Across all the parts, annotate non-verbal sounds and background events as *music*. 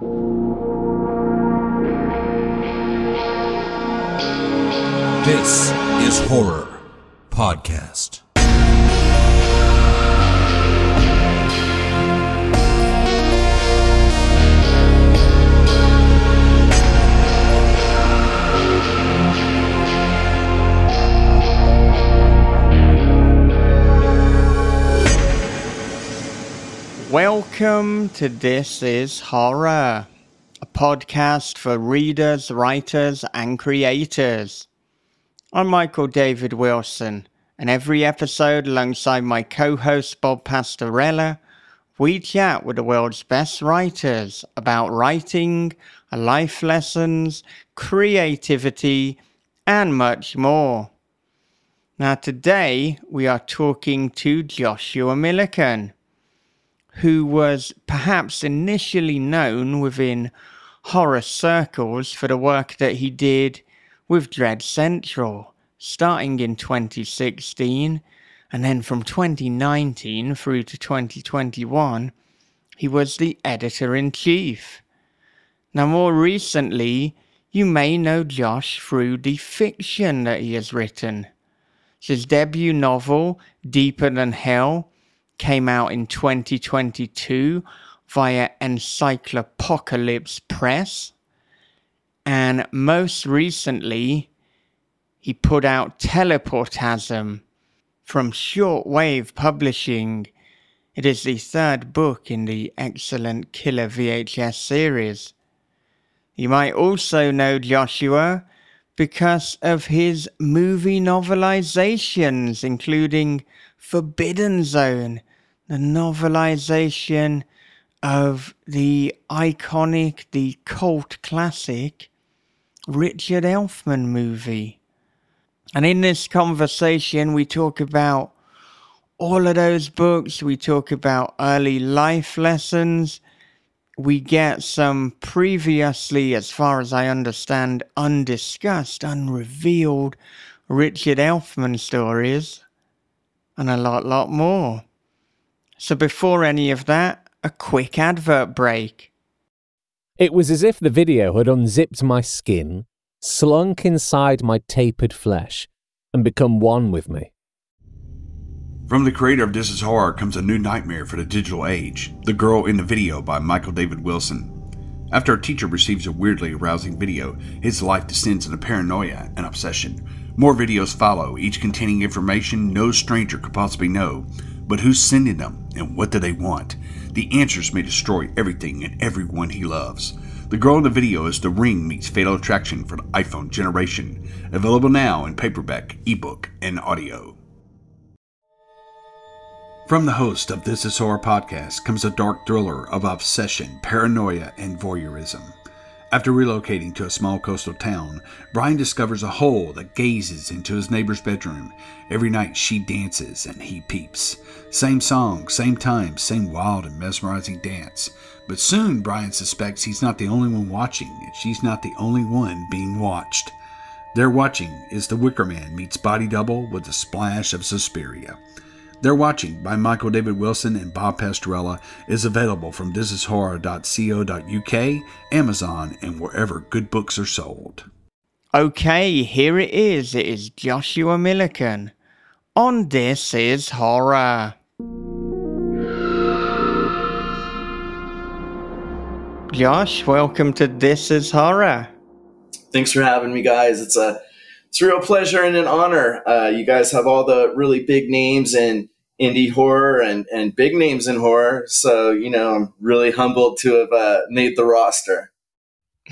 This is Horror Podcast. Welcome to This is Horror, a podcast for readers, writers, and creators. I'm Michael David Wilson, and every episode, alongside my co host Bob Pastorella, we chat with the world's best writers about writing, life lessons, creativity, and much more. Now, today we are talking to Joshua Millican who was perhaps initially known within horror circles for the work that he did with Dread Central, starting in 2016, and then from 2019 through to 2021, he was the editor in chief. Now, more recently, you may know Josh through the fiction that he has written. His debut novel, Deeper Than Hell, came out in 2022 via Encyclopocalypse Press. And most recently, he put out Teleportasm from Shortwave Publishing. It is the third book in the excellent Killer VHS series. You might also know Joshua because of his movie novelizations, including Forbidden Zone the novelization of the iconic, the cult classic Richard Elfman movie. And in this conversation, we talk about all of those books, we talk about early life lessons. We get some previously, as far as I understand, undiscussed, unrevealed Richard Elfman stories, and a lot, lot more. So before any of that, a quick advert break. It was as if the video had unzipped my skin, slunk inside my tapered flesh, and become one with me. From the creator of This Is Horror comes a new nightmare for the digital age The Girl in the Video by Michael David Wilson. After a teacher receives a weirdly arousing video, his life descends into paranoia and obsession. More videos follow, each containing information no stranger could possibly know, but who's sending them and what do they want? The answers may destroy everything and everyone he loves. The girl in the video is The Ring meets Fatal Attraction for the iPhone generation. Available now in paperback, ebook, and audio. From the host of This Is Horror podcast comes a dark thriller of obsession, paranoia, and voyeurism. After relocating to a small coastal town, Brian discovers a hole that gazes into his neighbor's bedroom. Every night she dances and he peeps. Same song, same time, same wild and mesmerizing dance. But soon Brian suspects he's not the only one watching, and she's not the only one being watched. Their watching is The Wicker Man meets Body Double with a splash of Suspiria. They're Watching by Michael David Wilson and Bob Pastorella is available from thisishorror.co.uk, Amazon, and wherever good books are sold. Okay, here it is. It is Joshua Millican on This is Horror. Josh, welcome to This is Horror. Thanks for having me, guys. It's a it's a real pleasure and an honor. Uh, you guys have all the really big names in indie horror and, and big names in horror. So, you know, I'm really humbled to have uh, made the roster.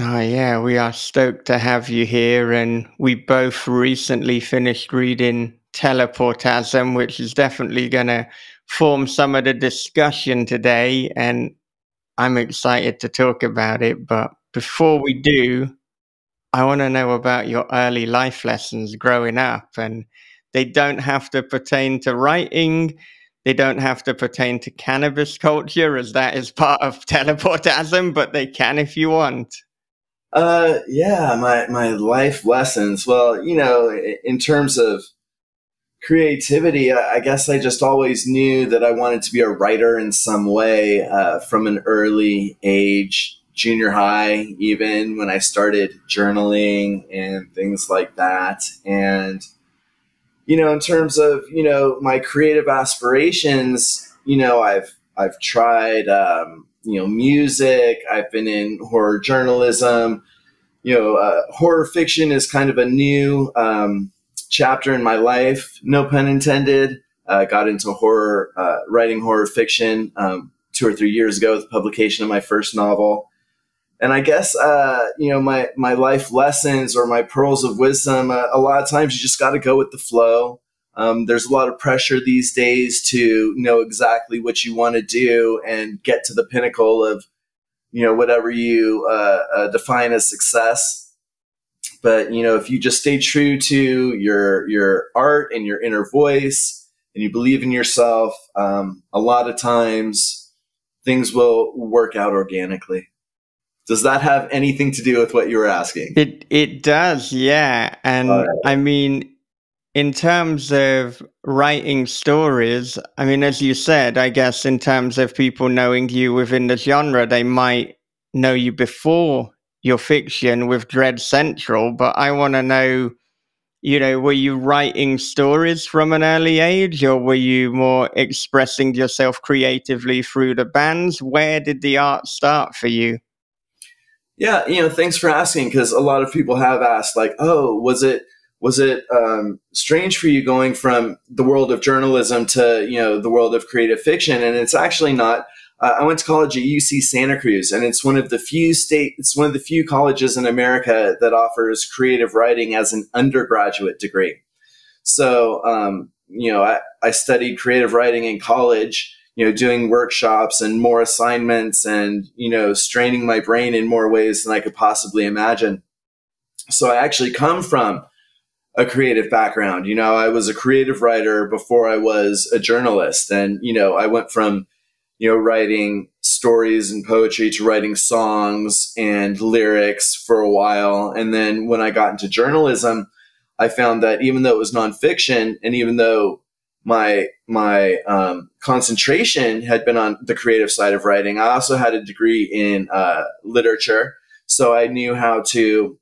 Oh, yeah, we are stoked to have you here. And we both recently finished reading Teleportasm, which is definitely going to form some of the discussion today. And I'm excited to talk about it. But before we do, I want to know about your early life lessons growing up. And they don't have to pertain to writing. They don't have to pertain to cannabis culture, as that is part of *laughs* teleportasm, but they can if you want. Uh, yeah, my, my life lessons. Well, you know, in terms of creativity, I guess I just always knew that I wanted to be a writer in some way uh, from an early age junior high, even when I started journaling and things like that. And, you know, in terms of, you know, my creative aspirations, you know, I've, I've tried, um, you know, music, I've been in horror journalism, you know, uh, horror fiction is kind of a new, um, chapter in my life, no pun intended. Uh, got into horror, uh, writing horror fiction um, two or three years ago with the publication of my first novel. And I guess, uh, you know, my, my life lessons or my pearls of wisdom, uh, a lot of times you just got to go with the flow. Um, there's a lot of pressure these days to know exactly what you want to do and get to the pinnacle of, you know, whatever you uh, uh, define as success. But you know, if you just stay true to your your art and your inner voice, and you believe in yourself, um, a lot of times things will work out organically. Does that have anything to do with what you were asking? It it does, yeah. And right. I mean, in terms of writing stories, I mean, as you said, I guess in terms of people knowing you within the genre, they might know you before your fiction with Dread Central, but I want to know, you know, were you writing stories from an early age or were you more expressing yourself creatively through the bands? Where did the art start for you? Yeah, you know, thanks for asking because a lot of people have asked, like, oh, was it was it um, strange for you going from the world of journalism to you know the world of creative fiction? And it's actually not uh, I went to college at UC Santa Cruz, and it's one of the few state, it's one of the few colleges in America that offers creative writing as an undergraduate degree. So, um, you know, I, I studied creative writing in college, you know, doing workshops and more assignments and, you know, straining my brain in more ways than I could possibly imagine. So I actually come from a creative background. You know, I was a creative writer before I was a journalist. And, you know, I went from you know, writing stories and poetry to writing songs and lyrics for a while. And then when I got into journalism, I found that even though it was nonfiction and even though my my um, concentration had been on the creative side of writing, I also had a degree in uh, literature. So I knew how to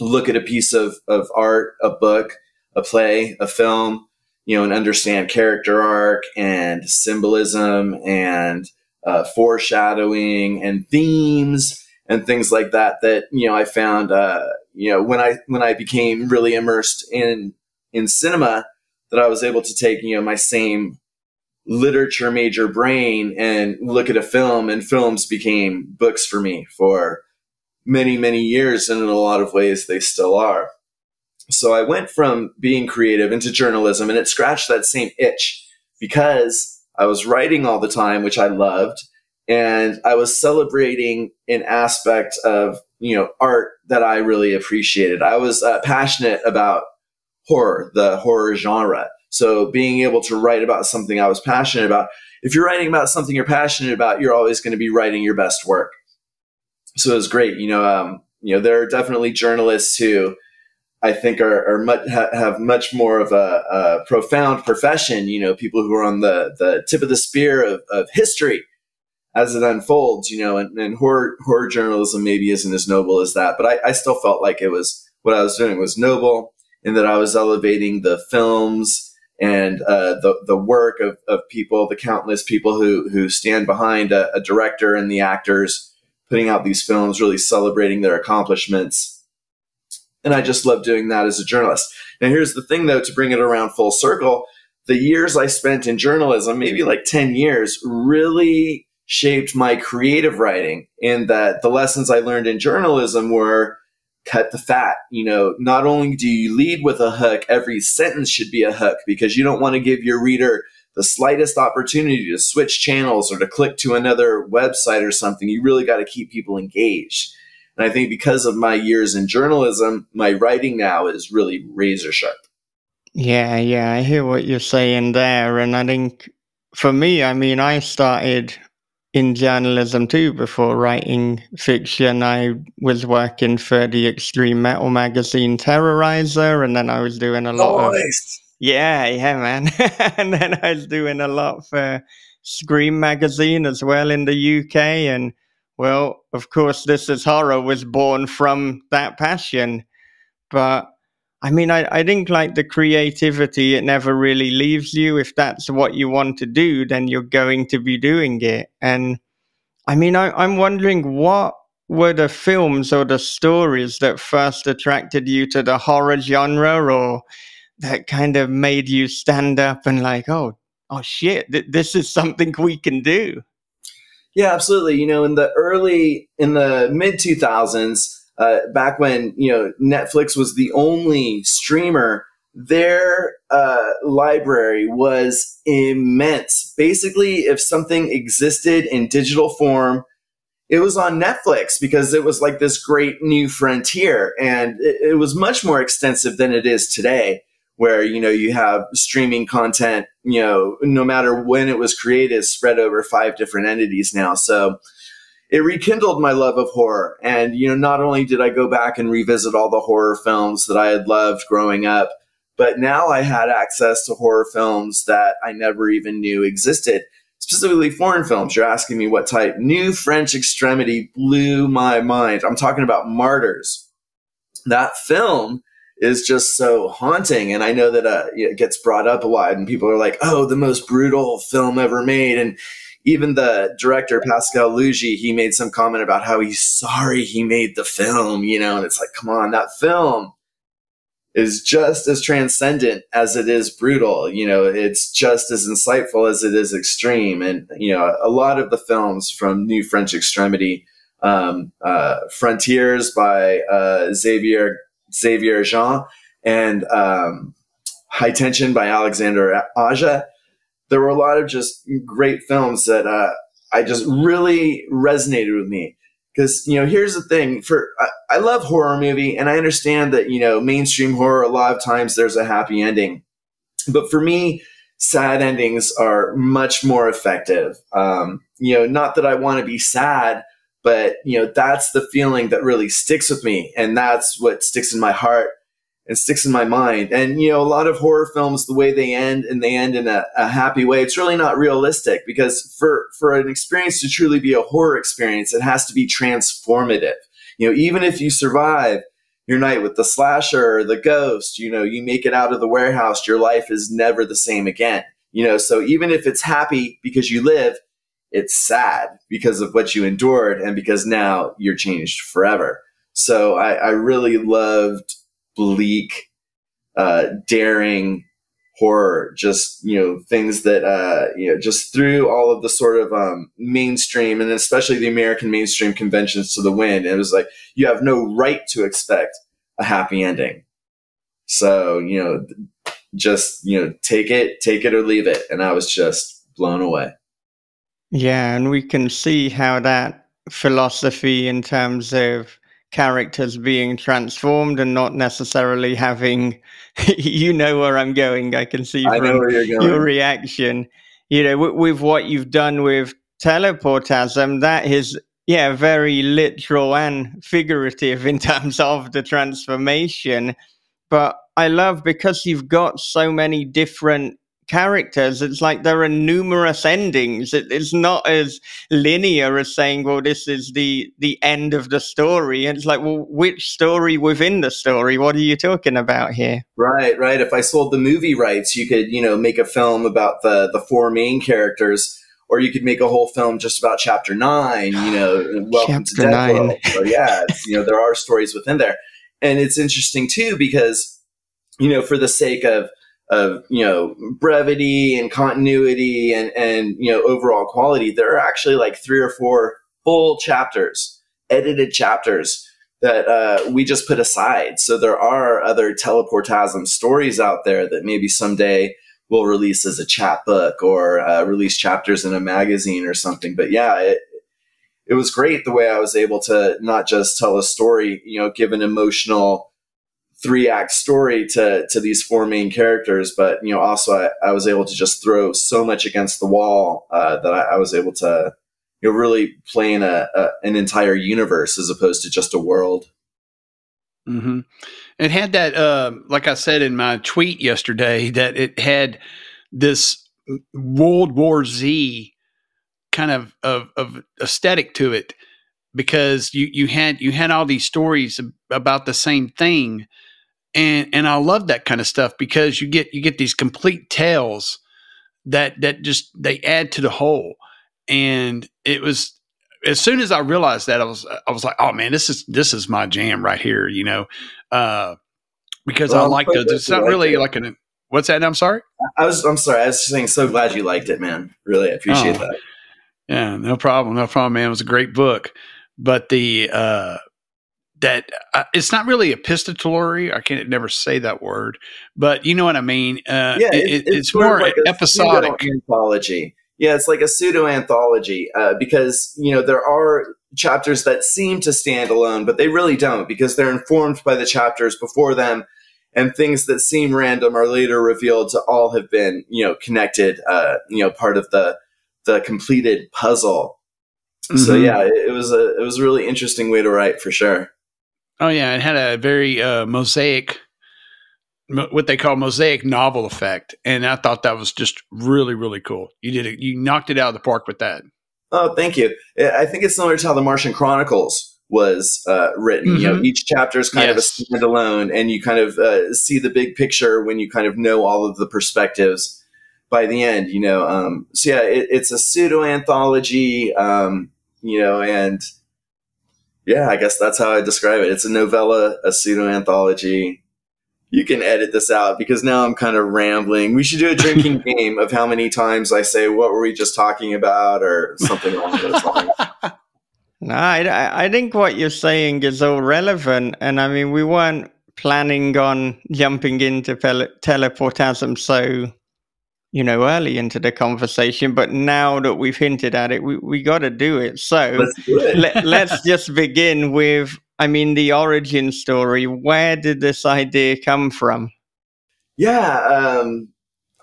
look at a piece of, of art, a book, a play, a film, you know, and understand character arc and symbolism and uh, foreshadowing and themes and things like that. That you know, I found uh, you know when I when I became really immersed in in cinema, that I was able to take you know my same literature major brain and look at a film, and films became books for me for many many years, and in a lot of ways they still are. So I went from being creative into journalism and it scratched that same itch because I was writing all the time, which I loved. And I was celebrating an aspect of, you know, art that I really appreciated. I was uh, passionate about horror, the horror genre. So being able to write about something I was passionate about, if you're writing about something you're passionate about, you're always going to be writing your best work. So it was great. You know, um, you know, there are definitely journalists who, I think are, are much, have much more of a, a, profound profession. You know, people who are on the, the tip of the spear of, of history as it unfolds. You know, and, and horror horror journalism maybe isn't as noble as that, but I, I still felt like it was what I was doing was noble, in that I was elevating the films and uh, the the work of, of people, the countless people who who stand behind a, a director and the actors putting out these films, really celebrating their accomplishments and I just love doing that as a journalist. Now, here's the thing though, to bring it around full circle, the years I spent in journalism, maybe like 10 years, really shaped my creative writing in that the lessons I learned in journalism were cut the fat. You know, not only do you lead with a hook, every sentence should be a hook because you don't want to give your reader the slightest opportunity to switch channels or to click to another website or something. You really got to keep people engaged. And I think because of my years in journalism, my writing now is really razor sharp. Yeah, yeah, I hear what you're saying there. And I think for me, I mean, I started in journalism too before writing fiction. I was working for the extreme metal magazine Terrorizer, and then I was doing a lot nice. of. Yeah, yeah, man. *laughs* and then I was doing a lot for Scream magazine as well in the UK. And Well, of course, This Is Horror was born from that passion. But I mean, I, I think like the creativity, it never really leaves you. If that's what you want to do, then you're going to be doing it. And I mean, I, I'm wondering what were the films or the stories that first attracted you to the horror genre or that kind of made you stand up and like, oh, oh shit, th- this is something we can do. Yeah, absolutely. You know, in the early, in the mid 2000s, uh, back when, you know, Netflix was the only streamer, their uh, library was immense. Basically, if something existed in digital form, it was on Netflix because it was like this great new frontier and it, it was much more extensive than it is today where you know you have streaming content you know no matter when it was created spread over five different entities now so it rekindled my love of horror and you know not only did i go back and revisit all the horror films that i had loved growing up but now i had access to horror films that i never even knew existed specifically foreign films you're asking me what type new french extremity blew my mind i'm talking about martyrs that film is just so haunting. And I know that uh, it gets brought up a lot, and people are like, "Oh, the most brutal film ever made." And even the director Pascal Laugier, he made some comment about how he's sorry he made the film. You know, and it's like, come on, that film is just as transcendent as it is brutal. You know, it's just as insightful as it is extreme. And you know, a lot of the films from New French Extremity. Um, uh, Frontiers by uh, Xavier Xavier Gens and um, High Tension by Alexander Aja. There were a lot of just great films that uh, I just really resonated with me. Because, you know, here's the thing for I, I love horror movie and I understand that, you know, mainstream horror, a lot of times there's a happy ending. But for me, sad endings are much more effective. Um, you know, not that I want to be sad, but you know that's the feeling that really sticks with me and that's what sticks in my heart and sticks in my mind. And you know a lot of horror films the way they end and they end in a, a happy way it's really not realistic because for for an experience to truly be a horror experience it has to be transformative. You know even if you survive your night with the slasher or the ghost you know you make it out of the warehouse your life is never the same again. You know so even if it's happy because you live it's sad because of what you endured and because now you're changed forever. So I, I really loved bleak, uh, daring horror, just, you know, things that, uh, you know, just threw all of the sort of, um, mainstream and especially the American mainstream conventions to the wind. it was like, you have no right to expect a happy ending. So, you know, just, you know, take it, take it or leave it. And I was just blown away. Yeah, and we can see how that philosophy in terms of characters being transformed and not necessarily having *laughs* you know where I'm going. I can see I from your reaction. You know, with, with what you've done with teleportasm, that is yeah, very literal and figurative in *laughs* terms of the transformation. But I love because you've got so many different characters, it's like there are numerous endings. It, it's not as linear as saying, "Well, this is the the end of the story." And it's like, well, which story within the story? What are you talking about here? Right, right. If I sold the movie rights, you could, you know, make a film about the the four main characters. Or you could make a whole film just about chapter nine, you know, *gasps* welcome chapter to Death World. So yeah, you know, there are stories within there. And it's interesting too, because, you know, for the sake of of you know brevity and continuity and and you know overall quality there are actually like three or four full chapters edited chapters that uh, we just put aside. So there are other teleportasm stories out there that maybe someday we'll release as a chapbook or uh, release chapters in a magazine or something. But yeah it, it was great the way i was able to not just tell a story you know give an emotional three act story to to these four main characters, but you know, also I, I was able to just throw so much against the wall uh, that I, I, was able to you know really play in a, a, an entire universe as opposed to just a world. Mm-hmm. It had that, uh, like I said in my tweet yesterday, that it had this World War Z kind of, of, of aesthetic to it because you you had you had all these stories about the same thing, and and I love that kind of stuff because you get you get these complete tales that that just they add to the whole, and it was as soon as I realized that I was I was like, oh man, this is this is my jam right here, you know, uh, because well, I like those. It's not really it. like an what's that? I'm sorry. I was I'm sorry. I was just saying so glad you liked it, man. Really appreciate oh, that. Yeah, no problem, no problem, man. It was a great book, but the uh, that uh, it's not really epistolary. I can't never say that word, but you know what I mean. Uh, yeah, it, it's, it's more like episodic anthology. Yeah, it's like a pseudo anthology uh, because you know there are chapters that seem to stand alone, but they really don't because they're informed by the chapters before them, and things that seem random are later revealed to all have been you know connected. Uh, you know, part of the the completed puzzle. Mm-hmm. So yeah, it, it, was a it was a really interesting way to write for sure. Oh yeah, it had a very uh, mosaic what they call mosaic novel effect, and I thought that was just really really cool. You did it. You knocked it out of the park with that. Oh, thank you. I think it's similar to how the Martian Chronicles was uh, written. Mm-hmm. You know, mm-hmm. each chapter is kind yes. of a standalone, and you kind of uh, see the big picture when you kind of know all of the perspectives by the end. You know, um, so yeah, it, it's a pseudo anthology. Um, you know, and yeah, I guess that's how I describe it. It's a novella, a pseudo anthology you can edit this out because now I'm kind of rambling. We should do a *laughs* drinking game of how many times I say, What were we just talking about? or something along those lines. *laughs* No, I, I think what you're saying is all relevant. And I mean, we weren't planning on jumping into tele- teleportasm so, you know, early into the conversation. But now that we've hinted at it, we, we got to do it. So it. let, let's *laughs* just begin with I mean, the origin story. Where did this idea come from? Yeah, um,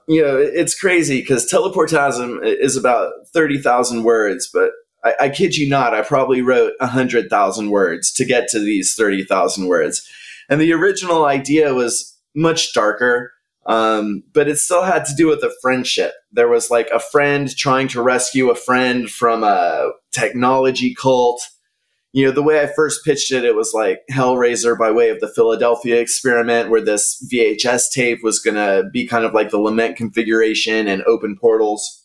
you know, it's crazy because teleportasm is about 30,000 words, but I, I, kid you not, I probably wrote 100,000 words to get to these 30,000 words. And the original idea was much darker, um, but it still had to do with a friendship. There was like a friend trying to rescue a friend from a technology cult you know, the way I first pitched it, it was like Hellraiser by way of the Philadelphia experiment, where this VHS tape was going to be kind of like the lament configuration and open portals.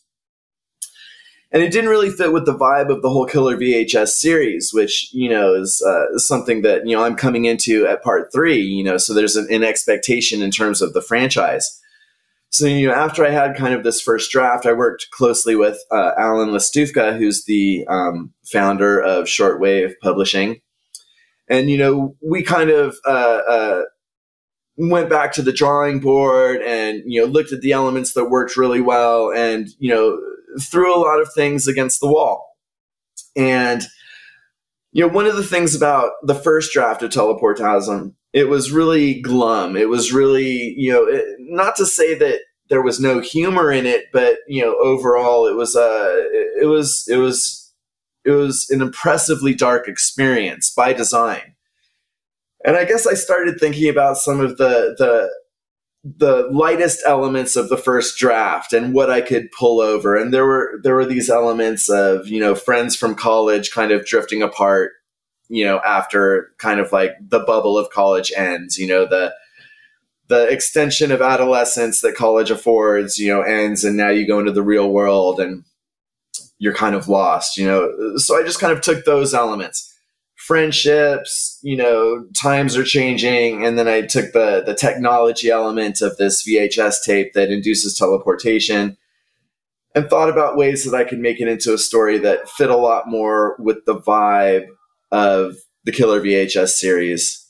And it didn't really fit with the vibe of the whole Killer VHS series, which, you know, is uh, something that, you know, I'm coming into at part three, you know, so there's an, an expectation in terms of the franchise. So, you know, after I had kind of this first draft, I worked closely with uh, Alan Lastufka, who's the um, founder of Shortwave Publishing. And, you know, we kind of uh, uh, went back to the drawing board and, you know, looked at the elements that worked really well and, you know, threw a lot of things against the wall. And, you know, one of the things about the first draft of Teleportasm it was really glum. It was really, you know, it, not to say that there was no humor in it, but you know, overall, it was uh, it, it was it was it was an impressively dark experience by design. And I guess I started thinking about some of the the the lightest elements of the first draft and what I could pull over. And there were there were these elements of you know friends from college kind of drifting apart you know, after kind of like the bubble of college ends, you know, the the extension of adolescence that college affords, you know, ends and now you go into the real world and you're kind of lost, you know. So I just kind of took those elements. Friendships, you know, times are changing, and then I took the the technology element of this VHS tape that induces teleportation and thought about ways that I could make it into a story that fit a lot more with the vibe of the Killer VHS series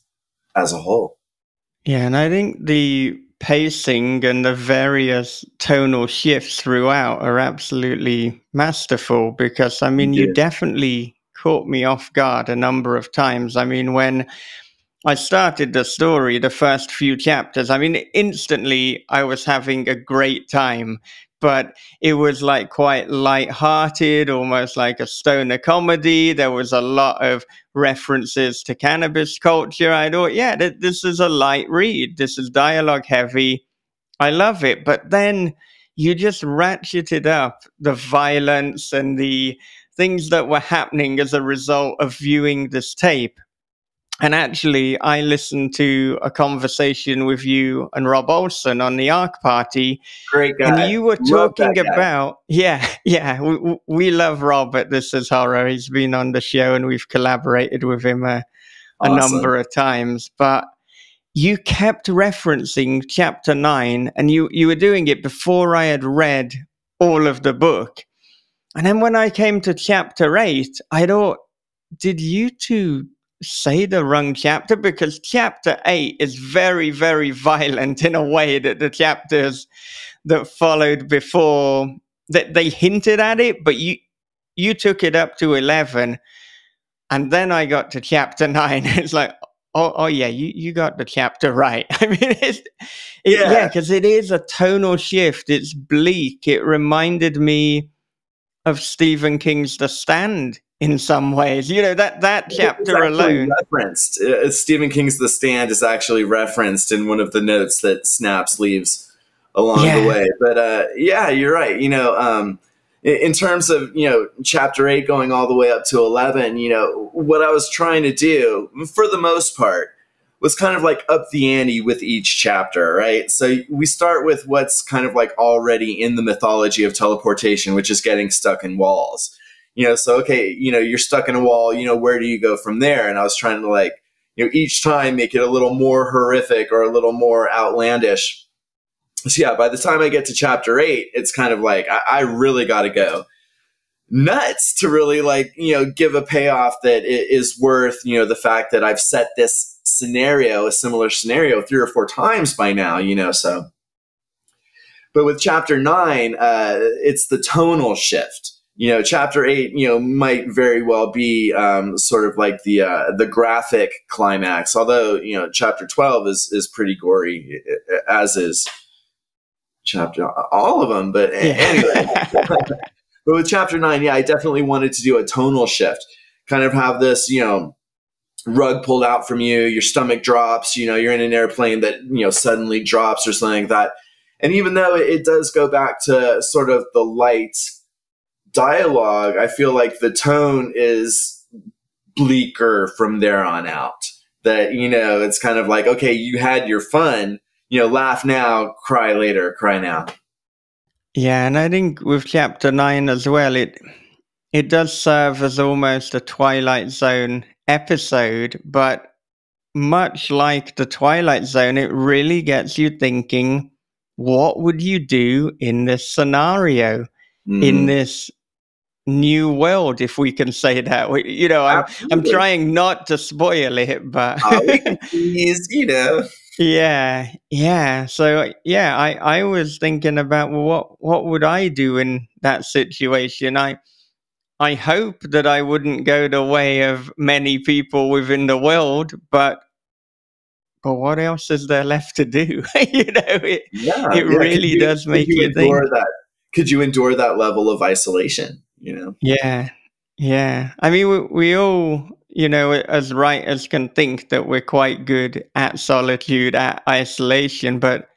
as a whole. Yeah, and I think the pacing and the various tonal shifts throughout are absolutely masterful because I mean, you definitely caught me off guard a number of times. I mean, when I started the story, the first few chapters, I mean, instantly I was having a great time but it was like quite light-hearted, almost like a stoner comedy. There was a lot of references to cannabis culture. I thought, yeah, th- this is a light read. This is dialogue heavy. I love it. But then you just ratcheted up the violence and the things that were happening as a result of viewing this tape. And actually, I listened to a conversation with you and Rob Olson on the Ark Party. Great guy. And you were talking about, yeah, *laughs* yeah, we, we love Rob at This Is Horror. He's been on the show and we've collaborated with him a, a Awesome. number of times. But you kept referencing chapter nine and you, you were doing it before I had read all of the book. And then when I came to chapter eight, I thought, did you two say the wrong chapter? Because chapter eight is very, very violent in a way that the chapters that followed before that they hinted at it, but you you took it up to eleven. And then I got to chapter *laughs* nine. It's like, oh, oh yeah, you, you got the chapter right. *laughs* I mean, it's, it, Yeah. yeah, because it is a tonal shift. It's bleak. It reminded me of Stephen King's The Stand in some ways. You know that that chapter alone. referenced. Uh, Stephen King's The Stand is actually referenced in one of the notes that Snaps leaves along Yeah. the way. But uh, yeah, you're right. You know, um, in, in terms of you know chapter eight going all the way up to eleven, you know what I was trying to do for the most part was kind of like up the ante with each chapter, right? So we start with what's kind of like already in the mythology of teleportation, which is getting stuck in walls. You know, so okay, you know, you're stuck in a wall, you know, where do you go from there? And I was trying to like, you know, each time make it a little more horrific or a little more outlandish. So yeah, by the time I get to chapter eight, it's kind of like I, I really got to go nuts to really like you know give a payoff that is worth you know the fact that I've set this scenario, a similar scenario, three or four times by now. You know, so. But with chapter nine, uh, it's the tonal shift. You know, chapter eight, you know, might very well be um, sort of like the uh, the graphic climax. Although you know, chapter twelve is is pretty gory, as is chapter all of them. But a- anyway, *laughs* but with chapter nine, yeah, I definitely wanted to do a tonal shift, kind of have this, you know, rug pulled out from you, your stomach drops, you know, you're in an airplane that, you know, suddenly drops or something like that. And even though it, does go back to sort of the light dialogue, I feel like the tone is bleaker from there on out. That, you know, it's kind of like, okay, you had your fun, you know, laugh now, cry later, cry now. Yeah, and I think with chapter nine as well, it it does serve as almost a Twilight Zone episode, but much like the Twilight Zone, it really gets you thinking, what would you do in this scenario, in Mhm. this new world, if we can say that? We- You know, I'm I'm trying not to spoil it, but tease, *laughs* you know. Yeah, yeah. So yeah, I I was thinking about well, what what would I do in that situation? I I hope that I wouldn't go the way of many people within the world, but but what else is there left to do? *laughs* you know, it, Yeah, It yeah. really Could does make you think. endure That, could you endure that level of isolation? You know. yeah, yeah. I mean, we, we all, you know, as writers can think that we're quite good at solitude, at isolation, but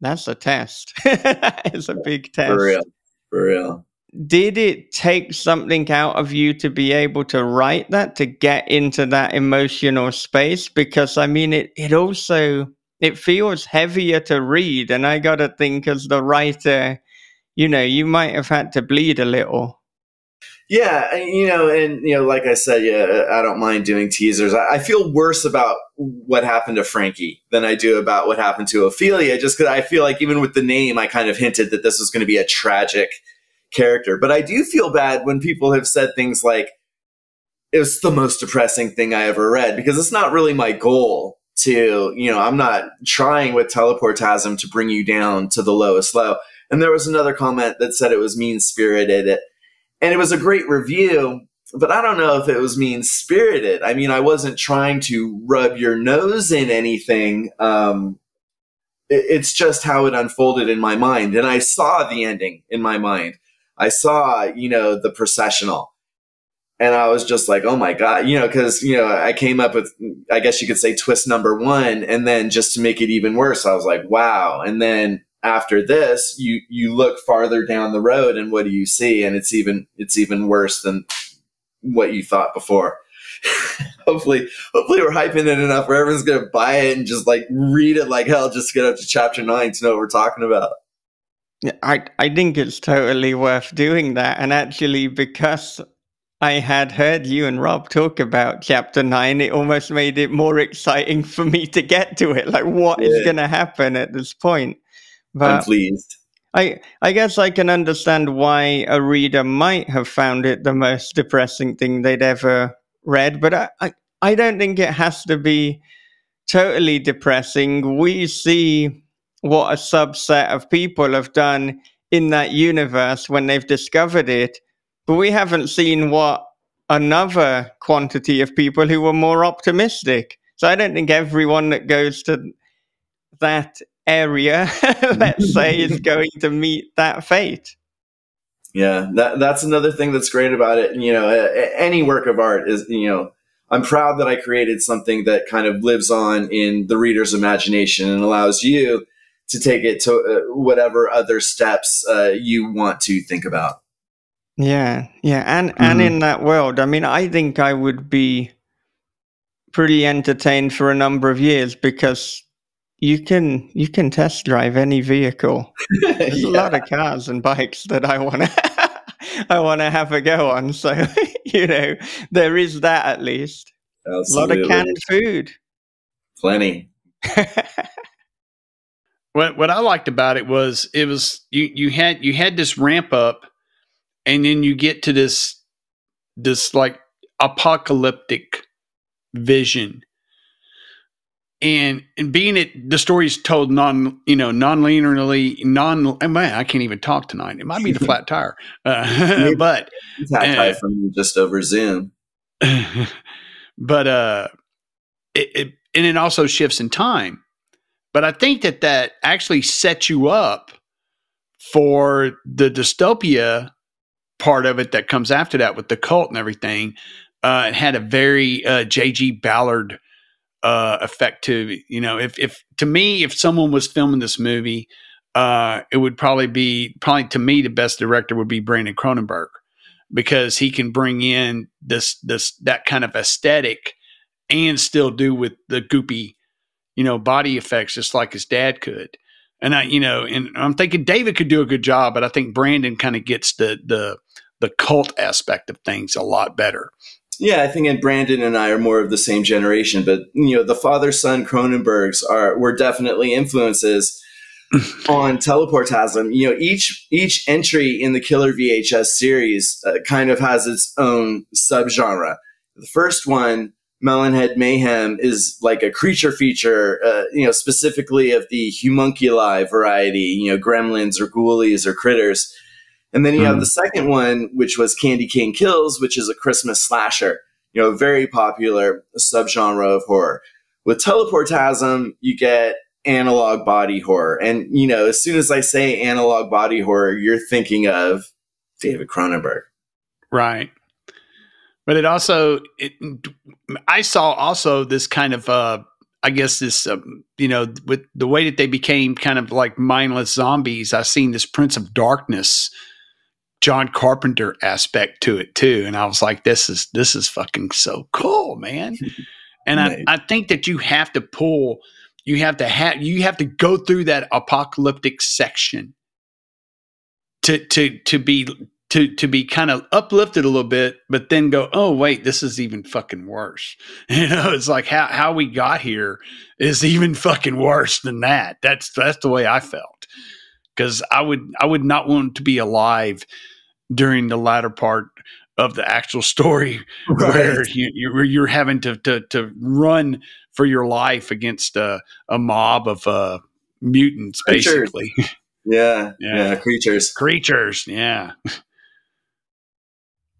that's a test. *laughs* it's a big test. For real. For real. Did it take something out of you to be able to write that to get into that emotional space because i mean it it also it feels heavier to read and i got to think as the writer you know you might have had to bleed a little Yeah, you know, and you know, like I said, yeah, I don't mind doing teasers. I, I feel worse about what happened to Frankie than I do about what happened to Ophelia, just because I feel like even with the name, I kind of hinted that this was going to be a tragic character. But I do feel bad when people have said things like, "It was the most depressing thing I ever read," because it's not really my goal to, you know, I'm not trying with teleportasm to bring you down to the lowest low. And there was another comment that said it was mean spirited and it was a great review but i don't know if it was mean spirited i mean i wasn't trying to rub your nose in anything um it's just how it unfolded in my mind and i saw the ending in my mind i saw you know the processional and i was just like oh my god you know because you know i came up with i guess you could say twist number one and then just to make it even worse i was like wow and then after this, you you look farther down the road, and what do you see? And it's even it's even worse than what you thought before. *laughs* hopefully, hopefully we're hyping it enough where everyone's gonna buy it and just like read it like hell, just to get up to chapter nine to know what we're talking about. Yeah, I I think it's totally worth doing that, and actually because I had heard you and Rob talk about chapter nine, it almost made it more exciting for me to get to it. Like, what yeah. is going to happen at this point? But I'm pleased. I I guess I can understand why a reader might have found it the most depressing thing they'd ever read, but I, I, I don't think it has to be totally depressing. We see what a subset of people have done in that universe when they've discovered it, but we haven't seen what another quantity of people who were more optimistic. So I don't think everyone that goes to that area, *laughs* let's *laughs* say, is going to meet that fate. Yeah, that that's another thing that's great about it. You know, any work of art is, you know, I'm proud that I created something that kind of lives on in the reader's imagination and allows you to take it to uh, whatever other steps uh, you want to think about. Yeah, yeah, and mm-hmm. and in that world, I mean, I think I would be pretty entertained for a number of years because you can you can test drive any vehicle. *laughs* There's yeah. a lot of cars and bikes that I want to *laughs* I want to have a go on. So *laughs* you know there is that at least. Absolutely. A lot of canned food. Plenty. What what I liked about it was it was you you had you had this ramp up, and then you get to this this like apocalyptic vision and and being it the story is told non you know non-linearly non man I can't even talk tonight. It might be the flat tire, *laughs* uh, but flat from just over Zoom. *laughs* but uh, it, it and it also shifts in time. But I think that that actually sets you up for the dystopia part of it that comes after that with the cult and everything. Uh, it had a very uh, J.G. Ballard uh, effect to you know if if to me if someone was filming this movie uh, it would probably be probably to me the best director would be Brandon Cronenberg because he can bring in this this that kind of aesthetic and still do with the goopy you know body effects just like his dad could and I you know and I'm thinking David could do a good job but I think Brandon kind of gets the the the cult aspect of things a lot better yeah, I think and Brandon and I are more of the same generation, but you know, the father son Cronenbergs are were definitely influences *laughs* on teleportasm. You know, each each entry in the Killer VHS series uh, kind of has its own subgenre. The first one, Melonhead Mayhem, is like a creature feature, uh, you know, specifically of the homunculi variety, you know, gremlins or ghoulies or critters. And then you mm. have hmm. the second one, which was Candy Cane Kills, which is a Christmas slasher, you know, very popular subgenre of horror. With teleportasm, you get analog body horror. And, you know, as soon as I say analog body horror, you're thinking of David Cronenberg. Right. But it also, it, I saw also this kind of, uh, I guess this, um, you know, with the way that they became kind of like mindless zombies, I've seen this Prince of Darkness John Carpenter aspect to it too. And I was like, this is this is fucking so cool, man. *laughs* And I, I think that you have to pull, you have to have you have to go through that apocalyptic section to to to be to to be kind of uplifted a little bit, but then go, oh wait, this is even fucking worse. *laughs* You know, it's like how how we got here is *laughs* even fucking worse than that. That's that's the way I felt because I would I would not want to be alive during the latter part of the actual *laughs* story right. where you, you're, you're having to, to, to run for your life against a, a mob of uh, mutants, creatures. basically. Yeah, yeah, yeah, creatures, creatures, yeah,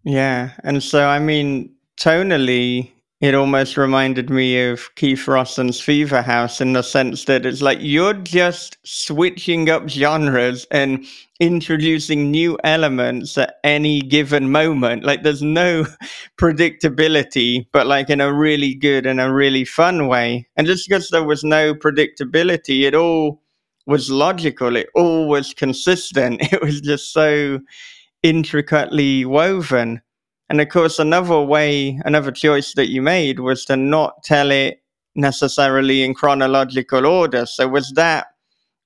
yeah. And so, I mean, tonally, it almost reminded me of Keith Rosson's Fever House in the sense that it's like you're just switching up genres and introducing new elements at any given moment. Like there's no *laughs* predictability, but like in a really good and a really fun way. And just because there was no predictability, it all was logical. It all was consistent. *laughs* It was just so intricately woven. And of course, another way, another choice that you made was to not tell it necessarily in chronological order. So, was that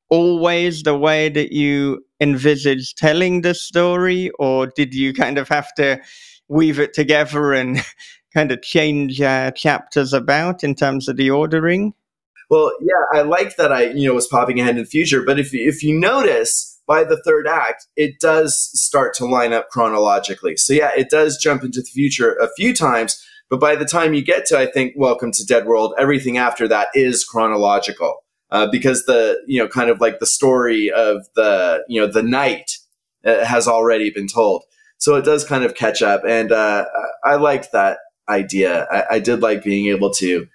always the way that you envisaged telling the story, or did you kind of have to weave it together and *laughs* kind of change uh, chapters about in terms of the ordering? Well, yeah, I like that I, you know, was popping ahead in the future. But if if you notice, by the third act, it does start to line up chronologically. So yeah, it does jump into the future a few times. But by the time you get to, I think, Welcome to Dead World, everything after that is chronological. Uh, because the, you know, kind of like the story of the, you know, the night uh, has already been told. So it does kind of catch up. And uh, I liked that idea. I, I did like being able to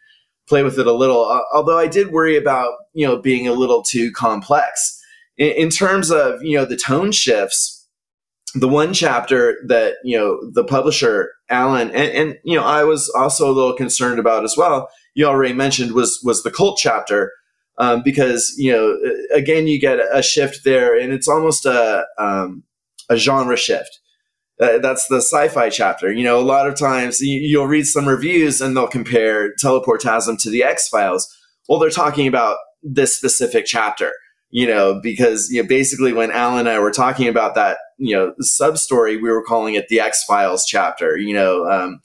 play with it a little, uh, although I did worry about, you know, being a little too complex. In, in terms of, you know, the tone shifts, the one chapter that, you know, the publisher, Alan, and, and, you know, I was also a little concerned about as well, you already mentioned was, was the cult chapter. Um, because, you know, again, you get a shift there and it's almost a, um, a genre shift uh, that's the sci-fi chapter. You know, a lot of times you, will read some reviews and they'll compare Teleportasm to the X Files. Well, they're talking about this specific chapter. You know, because you know, basically when Alan and I were talking about that, you know, sub story, we were calling it the X Files chapter. You know, um,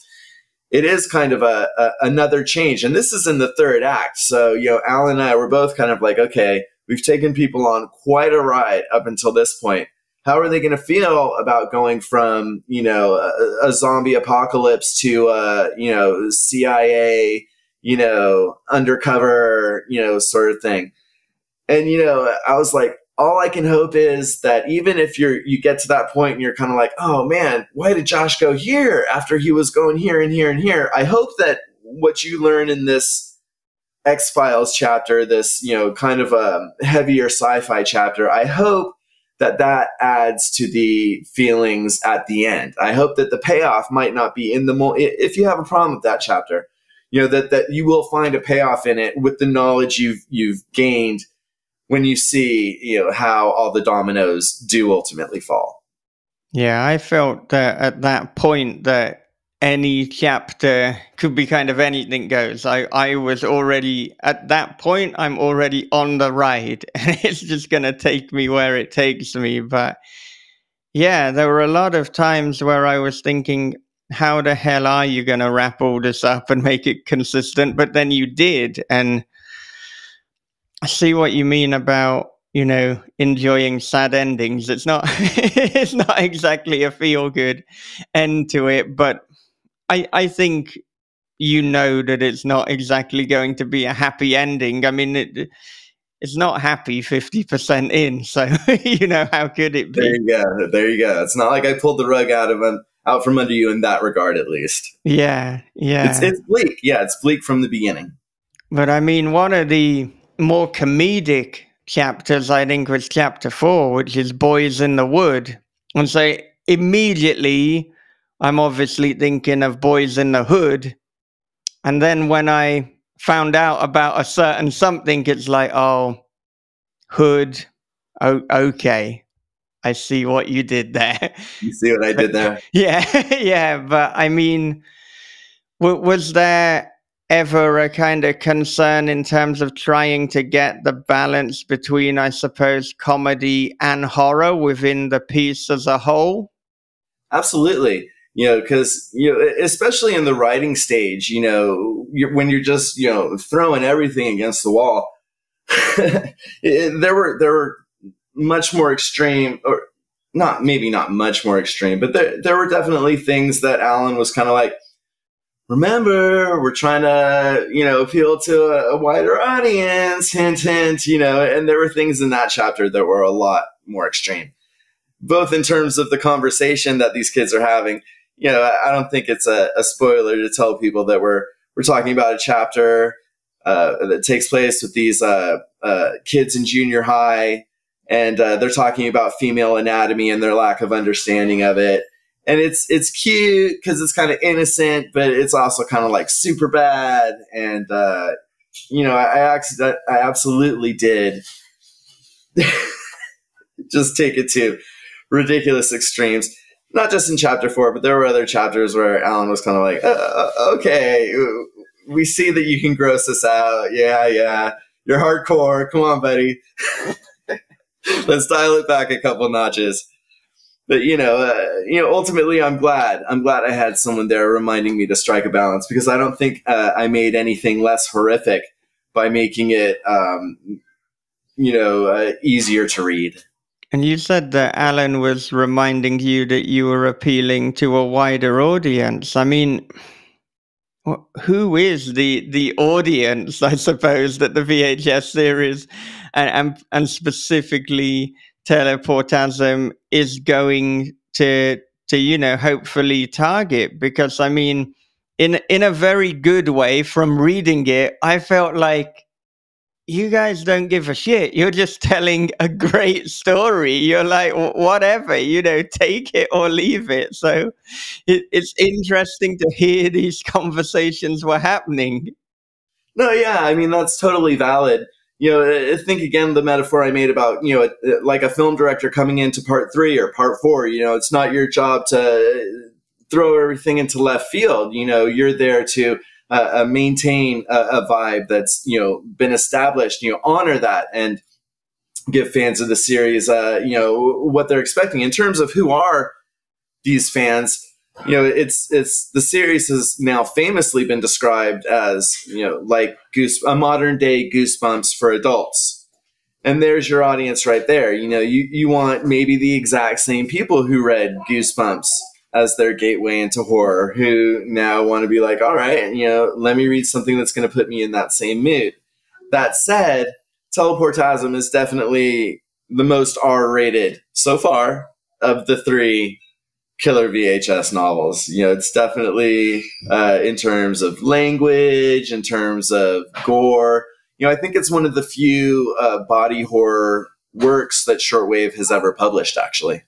it is kind of a, a another change, and this is in the third act. So you know, Alan and I were both kind of like, okay, we've taken people on quite a ride up until this point how are they going to feel about going from you know a, a zombie apocalypse to uh, you know CIA you know undercover you know sort of thing and you know I was like all I can hope is that even if you're you get to that point and you're kind of like oh man why did Josh go here after he was going here and here and here I hope that what you learn in this X Files chapter this you know kind of a heavier sci-fi chapter I hope that that adds to the feelings at the end. I hope that the payoff might not be in the mo- if you have a problem with that chapter, you know that that you will find a payoff in it with the knowledge you've you've gained when you see you know how all the dominoes do ultimately fall. Yeah, I felt that at that point that any chapter could be kind of anything goes. I, I was already at that point, I'm already on the ride *laughs* and it's just going to take me where it takes me. But yeah, there were a lot of times where I was thinking, how the hell are you going to wrap all this up and make it consistent? But then you did. And I see what you mean about you know enjoying sad endings it's not *laughs* it's not exactly a feel good end to it but I, I think you know that it's not exactly going to be a happy ending. I mean, it, it's not happy 50% in. So, *laughs* you know, how could it be? There you go. There you go. It's not like I pulled the rug out of him, out from under you in that regard, at least. Yeah. Yeah. It's, it's bleak. Yeah. It's bleak from the beginning. But I mean, one of the more comedic chapters, I think, was chapter four, which is Boys in the Wood. And so immediately I'm obviously thinking of Boys in the Hood. And then when I found out about a certain something, it's like, oh, Hood. Oh, okay. I see what you did there. You see what I did there? *laughs* yeah, *laughs* yeah. But I mean, was there ever a kind of concern in terms of trying to get the balance between, I suppose, comedy and horror within the piece as a whole? Absolutely you know, because you know, especially in the writing stage, you know, you're, when you're just you know throwing everything against the wall, *laughs* it, there were there were much more extreme, or not maybe not much more extreme, but there there were definitely things that Alan was kind of like. Remember, we're trying to, you know, appeal to a, a wider audience. Hint, hint. You know, and there were things in that chapter that were a lot more extreme both in terms of the conversation that these kids are having you know, I don't think it's a, a spoiler to tell people that we're we're talking about a chapter uh, that takes place with these uh, uh, kids in junior high, and uh, they're talking about female anatomy and their lack of understanding of it. And it's it's cute because it's kind of innocent, but it's also kind of like super bad. And uh, you know, I, I, I absolutely did *laughs* just take it to ridiculous extremes. Not just in chapter four, but there were other chapters where Alan was kind of like, uh, uh, okay, we see that you can gross us out. Yeah, yeah. You're hardcore. Come on, buddy. *laughs* Let's dial it back a couple notches. But you know, uh, you know, ultimately, I'm glad. I'm glad I had someone there reminding me to strike a balance because I don't think uh, I made anything less horrific by making it, um, you know, uh, easier to read. And you said that Alan was reminding you that you were appealing to a wider audience. I mean, who is the the audience? I suppose that the VHS series and and, and specifically teleportasm is going to to you know hopefully target because I mean in in a very good way from reading it I felt like you guys don't give a shit. You're just telling a great story. You're like, whatever, you know, take it or leave it. So it, it's interesting to hear these *laughs* conversations were happening. No, yeah, I mean, that's totally valid. You know, think again the metaphor I made about, you know, like a film director coming into part three or part four. You know, it's not your job to throw everything into left field. You know, you're there to uh, maintain a, a, vibe that's you know been established. You know, honor that and give fans of the series uh, you know what they're expecting in terms of who are these fans. You know, it's it's the series has now famously been described as you know like goose a modern day Goosebumps for adults. And there's your audience right there. You know, you, you want maybe the exact same people who read Goosebumps as their gateway into horror who now want to be like, all right, you know, let me read something that's going to put me in that same mood. That said, Teleportasm is definitely the most R rated so far of the three killer VHS novels. You know, it's definitely uh, in terms of language, in terms of gore. You know, I think it's one of the few uh, body horror works that Shortwave has ever published, actually.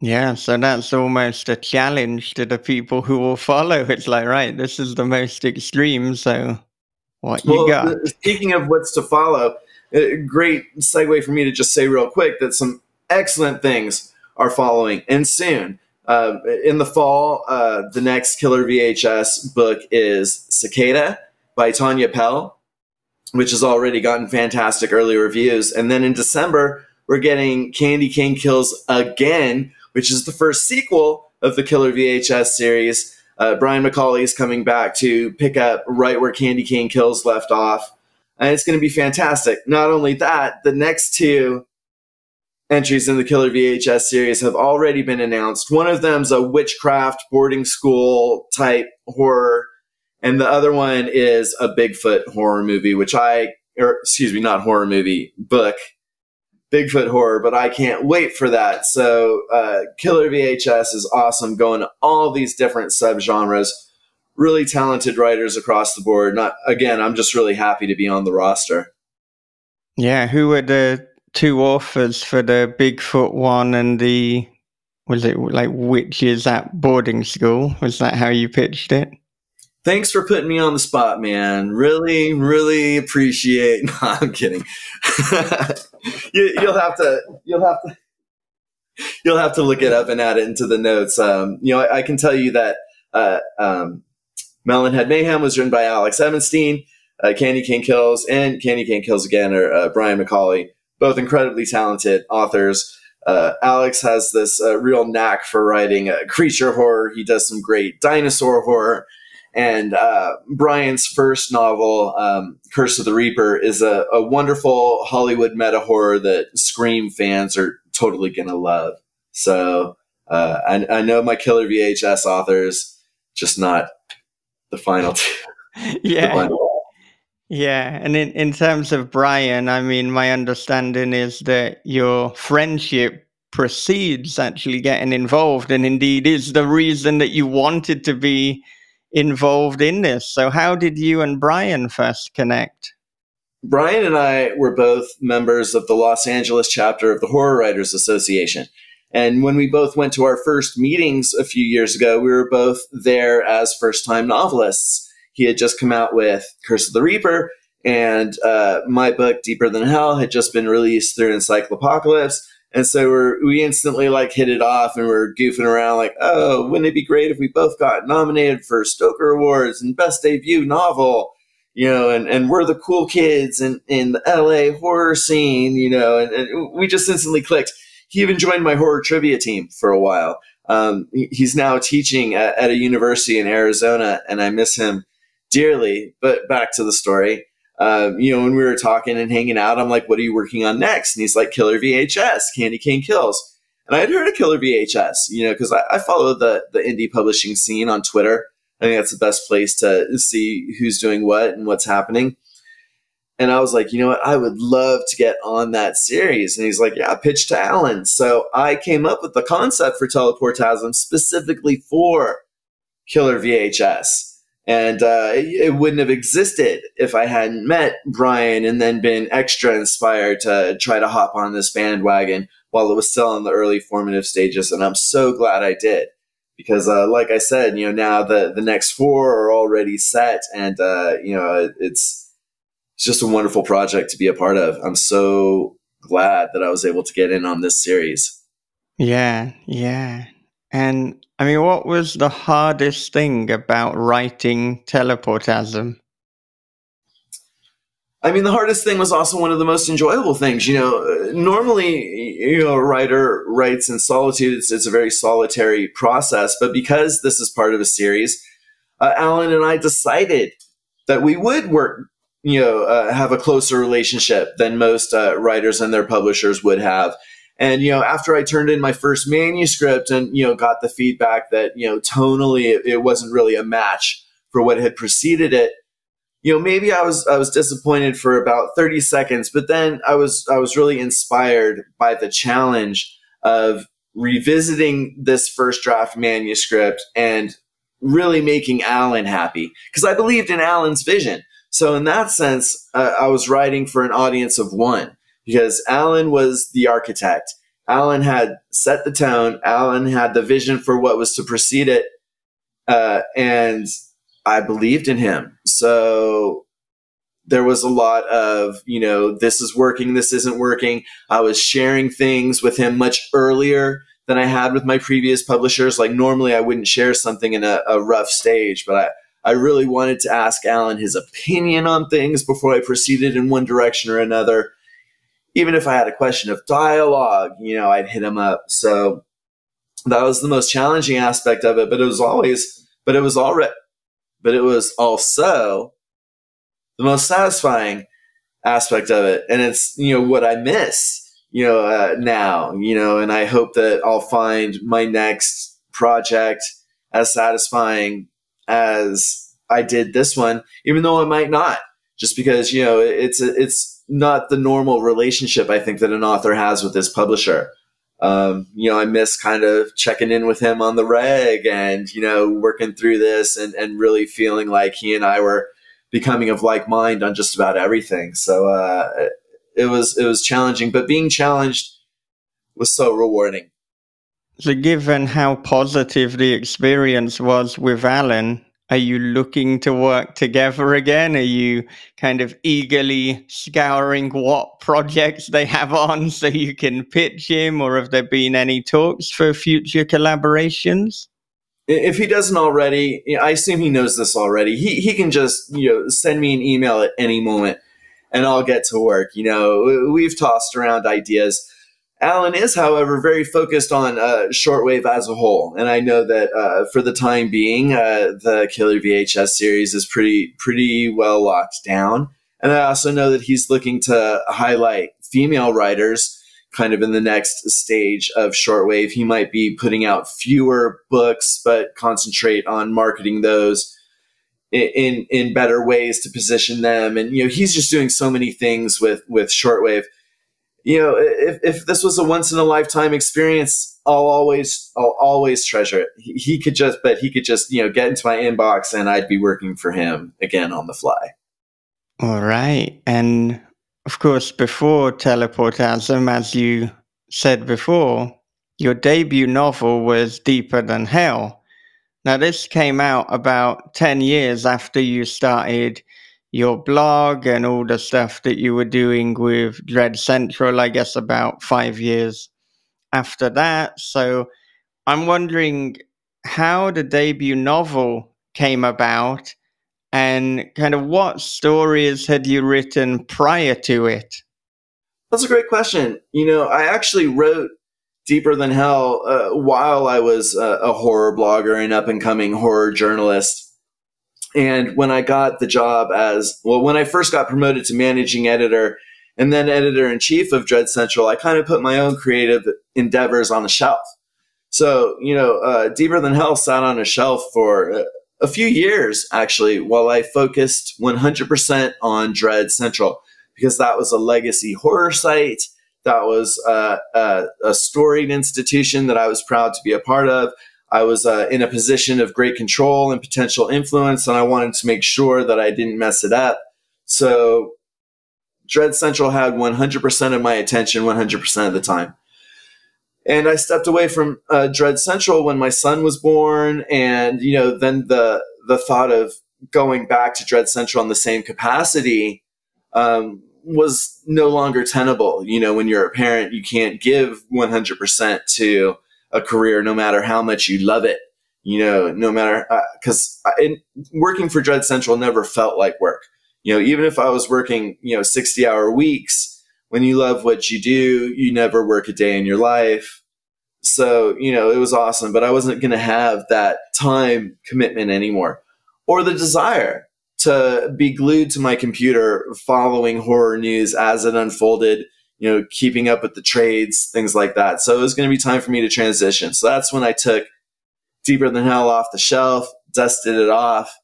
Yeah, so that's almost a challenge to the people who will follow. It's like, right, this is the most extreme, so what you well, got? Speaking of what's to follow, a great segue for me to just say real quick that some excellent things are following, and soon. Uh, in the fall, uh, the next Killer VHS book is Cicada by Tanya Pell, which has already gotten fantastic early reviews. And then in December, we're getting Candy Cane Kills again, which is the first sequel of the Killer VHS series. Uh, Brian McAuley is coming back to pick up right where Candy Cane Kills left off. And it's going to be fantastic. Not only that, the next two entries in the Killer VHS series have already been announced. One of them's a witchcraft boarding school type horror, and the other one is a Bigfoot horror movie, which I, or excuse me, not horror movie, book, Bigfoot horror, but I can't wait for that. So, uh, Killer VHS is awesome, going to all these different subgenres. Really talented writers across the board. Not again, I'm just really happy to be on the roster. Yeah, who would the two authors for the Bigfoot one and the was it like witches at boarding school? Was that how you pitched it? thanks for putting me on the spot, man. Really, really appreciate. *laughs* No, I'm kidding. *laughs* you, will have to. You'll have to. You'll have to look it up and add it into the notes. Um, you know, I, I, can tell you that uh, um, Melonhead Mayhem was written by Alex Ebenstein. Uh, Candy Cane Kills and Candy Cane Kills again are uh, Brian McAuley, both incredibly talented authors. Uh, Alex has this uh, real knack for writing creature horror. He does some great dinosaur horror. And uh, Brian's first novel, um, Curse of the Reaper, is a, a wonderful Hollywood meta horror that Scream fans are totally going to love. So uh, I, I, know my killer VHS authors, just not the final two. *laughs* yeah. Final. Yeah. And in, in terms of Brian, I mean, my understanding is that your friendship precedes actually getting involved and indeed is the reason that you wanted to be involved in this. So, how did you and Brian first connect? Brian and I were both members of the Los Angeles chapter of the Horror Writers Association. And when we both went to our first meetings a few years ago, we were both there as first time novelists. He had just come out with Curse of the Reaper, and uh, my book Deeper Than Hell had just been released through Encyclopocalypse. And so we're, we instantly like hit it off and we're goofing around like, oh, wouldn't it be great if we both got nominated for Stoker Awards and Best Debut Novel? You know, and, and we're the cool kids in, in the LA horror scene, you know, and, and we just instantly clicked. He even joined my horror trivia team for a while. Um, he's now teaching at, at, a university in Arizona, and I miss him dearly. But back to the story. Um, you know, when we were talking and hanging out, I'm like, "What are you working on next?" And he's like, "Killer VHS, Candy Cane Kills." And I had heard of Killer VHS, you know, because I, I follow the the indie publishing scene on Twitter. I think that's the best place to see who's doing what and what's happening. And I was like, you know what? I would love to get on that series. And he's like, yeah, pitch to Alan. So I came up with the concept for Teleportasm specifically for Killer VHS. And uh, it, it, wouldn't have existed if I hadn't met Brian and then been extra inspired to try to hop on this bandwagon while it was still in the early formative stages. And I'm so glad I did. Because, uh, like I said, you know, now the, the next four are already set, and uh, you know, it's it's just a wonderful project to be a part of. I'm so glad that I was able to get in on this series. Yeah, yeah. And I mean, what was the hardest thing about writing Teleportasm? I mean, the hardest thing was also one of the most enjoyable things. You know, normally, you know, a writer writes in solitude. It's, it's a very solitary process. But because this is part of a series, uh, Alan and I decided that we would work you know uh, have a closer relationship than most uh, writers and their publishers would have and you know after i turned in my first manuscript and you know got the feedback that you know tonally it, it wasn't really a match for what had preceded it you know maybe i was i was disappointed for about 30 seconds but then i was i was really inspired by the challenge of revisiting this first draft manuscript and really making alan happy because i believed in alan's vision. So in that sense, uh, I was writing for an audience of one because Alan was the architect. Alan had set the tone. Alan had the vision for what was to precede it, uh, and I believed in him. So there was a lot of you know this is working, this isn't working. I was sharing things with him much earlier than I had with my previous publishers. Like normally, I wouldn't share something in a, a rough stage, but I I really wanted to ask Alan his opinion on things before I proceeded in one direction or another. Even if I had a question of dialogue, you know, I'd hit him up. So that was the most challenging aspect of it, but it was always, but it was already, but it was also the most satisfying aspect of it. And it's, you know, what I miss, you know, uh, now, you know, and I hope that I'll find my next project as satisfying as I did this one, even though I might not, just because you know it's it's not the normal relationship I think that an author has with his publisher. Um, you know, I miss kind of checking in with him on the reg and you know working through this and and really feeling like he and I were becoming of like mind on just about everything. So uh, it was it was challenging, but being challenged was so rewarding. So, given how positive the experience was with Alan, are you looking to work together again? Are you kind of eagerly scouring what projects they have on *laughs* so you can pitch him, or have there been any talks for future collaborations? If he doesn't already, I assume he knows this already. He he can just you know send me an email at any moment, and I'll get to work. You know, we've tossed around ideas Alan is, however, very focused on uh, shortwave as a whole, and I know that uh, for the time being, uh, the Killer VHS series is pretty pretty well locked down. And I also know that he's looking to highlight female writers, kind of in the next stage of shortwave. He might be putting out fewer books, but concentrate on marketing those in in better ways to position them. And you know, he's just doing so many things with with shortwave you know, if, if this was a once in a lifetime experience, I'll always, I'll always treasure it. He, he, could just, but he could just, you know, get into my inbox and I'd be working for him again on the fly. All right. And of course, before Teleportasm, as you said before, your debut novel was Deeper Than Hell. Now, this came out about 10 years after you started your blog and all the stuff that you were doing with Dread Central, I guess about five years after that. So I'm wondering how the debut novel came about and kind of what stories had you written prior to it? That's a great question. You know, I actually wrote Deeper Than Hell uh, while I was a, a horror blogger and up and coming horror journalist. And when I got the job as well, when I first got promoted to managing editor and then editor in chief of Dread Central, I kind of put my own creative endeavors on the shelf. So, you know, uh, Deeper Than Hell sat on a shelf for uh, a few years actually while I focused 100% on Dread Central because that was a legacy horror site. That was uh, uh, a storied institution that I was proud to be a part of. I was uh, in a position of great control and potential influence, and I wanted to make sure that I didn't mess it up. So, Dread Central had 100% of my attention 100% of the time. And I stepped away from uh, Dread Central when my son was born, and you know, then the the thought of going back to Dread Central in the same capacity um, was no longer tenable. You know, when you're a parent, you can't give 100% to a career, no matter how much you love it. You know, no matter because uh, working for Dread Central never felt like work. You know, even if I was working, you know, 60 hour weeks, when you love what you do, you never work a day in your life. So, you know, it was awesome, but I wasn't going to have that time commitment anymore or the desire to be glued to my computer following horror news as it unfolded, you know, keeping up with the trades, things like that. So it was going to be time for me to transition. So that's when I took Deeper Than Hell off the shelf, dusted it off.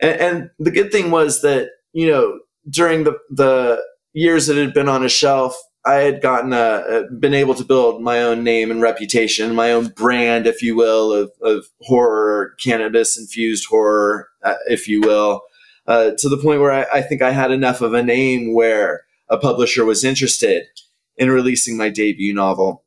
And, and the good thing was that, you know, during the, the years that it had been on a shelf, I had gotten a, been able to build my own name and reputation, my own brand, if you will, of, of horror, cannabis infused horror, uh, if you will, uh, to the point where I, I think I had enough of a name where a publisher was interested in releasing my debut novel.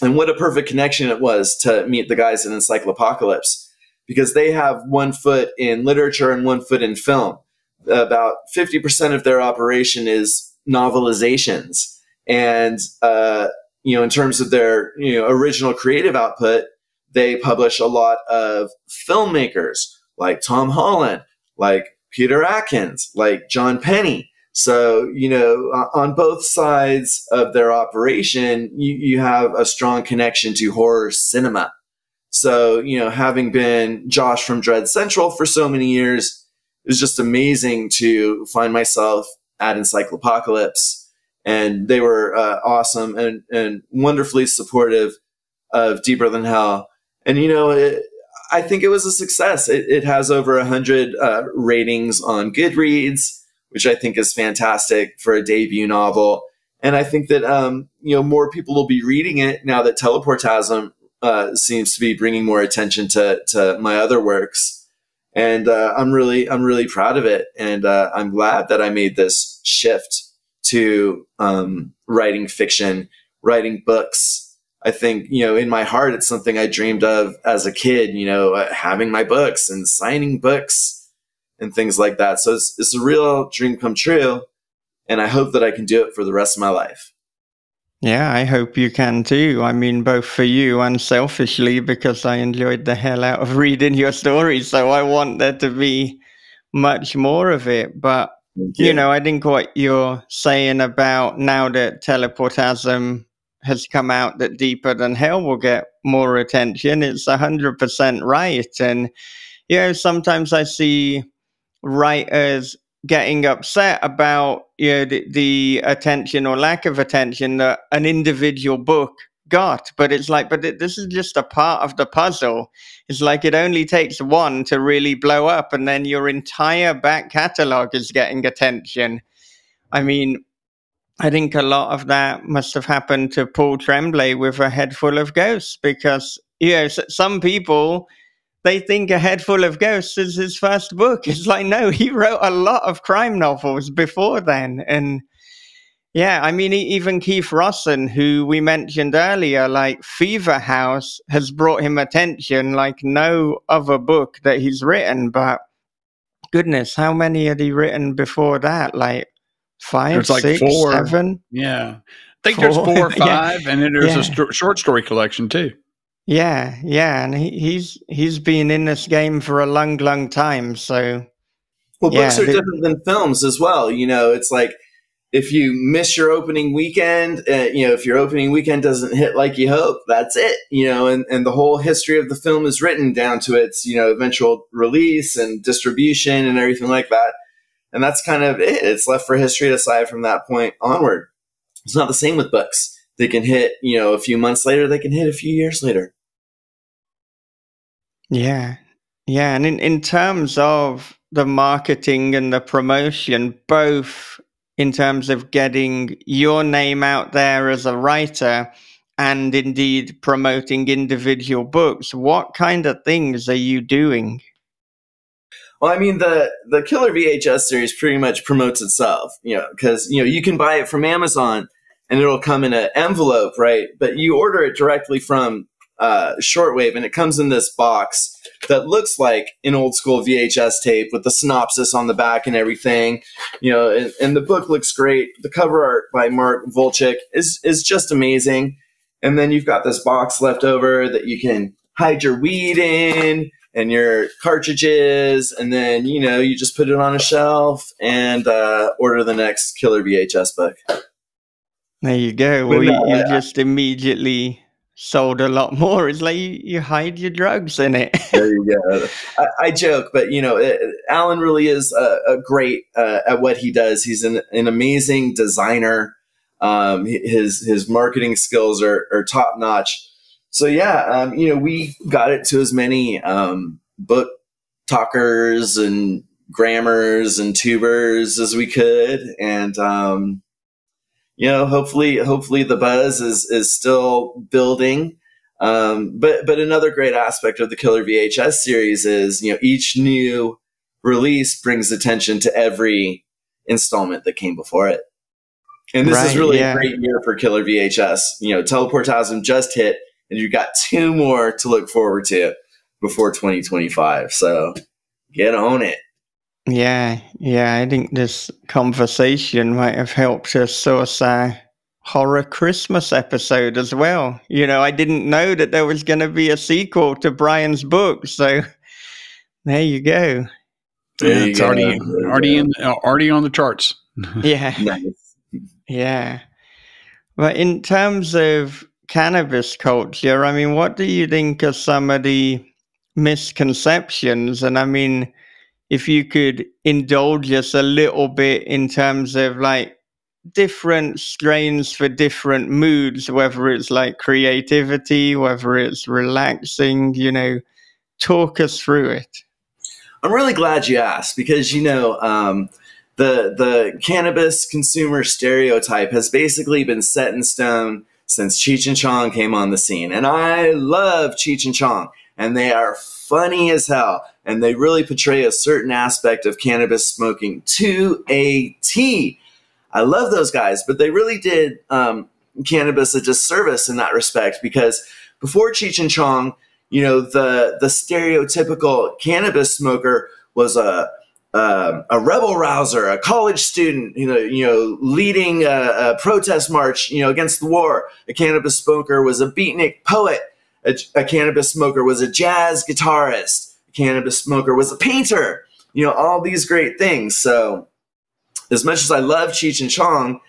And what a perfect connection it was to meet the guys in Encyclopocalypse because they have one foot in literature and one foot in film. About 50% of their operation is novelizations. And, uh, you know, in terms of their, you know, original creative output, they publish a lot of filmmakers like Tom Holland, like Peter Atkins, like John Penney. So, you know, on both sides of their operation, you, you have a strong connection to horror cinema. So, you know, having been Josh from Dread Central for so many years, it was just amazing to find myself at Encyclopocalypse, and they were uh, awesome and and wonderfully supportive of Deeper Than Hell. And you know, it, I think it was a success. It, it has over a hundred uh, ratings on Goodreads, which I think is fantastic for a debut novel. And I think that um, you know more people will be reading it now that Teleportasm uh, seems to be bringing more attention to to my other works and uh, I'm really I'm really proud of it, and uh, I'm glad that I made this shift to um, writing fiction, writing books. I think you know in my heart it's something I dreamed of as a kid. You know, uh, having my books and signing books and things like that. So it's it's a real dream come true, and I hope that I can do it for the rest of my life. Yeah, I hope you can too. I mean, both for you and selfishly, because I enjoyed the hell out of *laughs* reading your stories. So I want there to be much more of it. But, you. you know, I think what you're saying about now that teleportasm has come out that Deeper Than Hell will get more attention, it's 100% right. And, you know, sometimes I see writers getting upset about you know the, the, attention or lack of attention that an individual book got. But it's like but it, this is just a part of the puzzle. It's like it only takes one to really blow up and then your entire back catalog is getting attention. I mean i think a lot of that must have happened to paul tremblay with a head full of ghosts because you know some people they think A Head Full of Ghosts is his first book. *laughs* It's like, no, he wrote a lot of crime novels before then. And yeah, I mean, even Keith Rosson, who we mentioned earlier, like Fever House has brought him attention like no other book that he's written. But goodness, how many had he written before that? Like five, There's like six, four. seven? Yeah. I think there's Four, four or *laughs* yeah. five, and then there's Yeah. a sto- short story collection too. Yeah, yeah, and he, he's he's been in this game for a long, long time. So Well, Yeah, books are the- different than films as well. You know, it's like if you miss your opening weekend, uh, you know, if your opening weekend doesn't hit like you hope, that's it. You know, and, and the whole history of the film is written down to its, you know, eventual release and distribution and everything like that. And that's kind of it. It's left for history aside from that point onward. It's not the same with books. They can hit, you know, a few months later, they can hit a few years later. yeah, yeah, and in in terms of the marketing and the promotion, both in terms of getting your name out there as a writer and indeed promoting individual books, what kind of things are you doing? Well, I mean the the Killer VHS series pretty much promotes itself, you know, because you know you can buy it from Amazon and it'll come in an envelope, right? But you order it directly from uh, Shortwave, and it comes in this box that looks like an old school VHS tape with the synopsis on the back and everything, you know. And, and the book looks great. The cover art by Mark Volchik is is just amazing. And then you've got this box left over that you can hide your weed in and your cartridges, and then you know you just put it on a shelf and uh, order the next Killer VHS book. There you go. Well, you, you just immediately sold a lot more. It's like you, you hide your drugs in it. *laughs* There you go. I, I joke, but you know, it, Alan really is a, a great uh, at what he does. He's an, an amazing designer. Um, his his marketing skills are, are top notch. So yeah, um, you know, we got it to as many um, book talkers and grammars and tubers as we could, and um, you know, hopefully, hopefully the buzz is is still building. Um, but but another great aspect of the Killer VHS series is you know each new release brings attention to every installment that came before it, and this is really yeah. a great year for Killer VHS. You know, Teleportasm just hit, and you've got two more to look forward to before 2025. So get on it. Yeah, yeah. I think this conversation might have helped us source our horror Christmas episode as well. You know, I didn't know that there was going to be a sequel to Brian's book, so *laughs* there you go. There Yeah, you it's go. already There already in uh, already on the charts. *laughs* Yeah, Nice. yeah. But in terms of cannabis culture, I mean, what do you think are some of the misconceptions? And I mean, if you could indulge us a little bit in terms of like different strains for different moods, whether it's like creativity, whether it's relaxing, you know, talk us through it. I'm really glad you asked because you know um, the the cannabis consumer stereotype has basically been set in stone since Cheech and Chong came on the scene, and I love Cheech and Chong, and they are funny as hell, and they really portray a certain aspect of cannabis smoking to a T. I love those guys, but they really did um, cannabis a disservice in that respect because before Cheech and Chong, you know, the the stereotypical cannabis smoker was a um, a rebel rouser, a college student, you know, you know, leading a, a protest march, you know, against the war. A cannabis smoker was a beatnik poet. A, a cannabis smoker was a jazz guitarist. Cannabis smoker was a painter. You know, all these great things. So, as much as I love Cheech and Chong,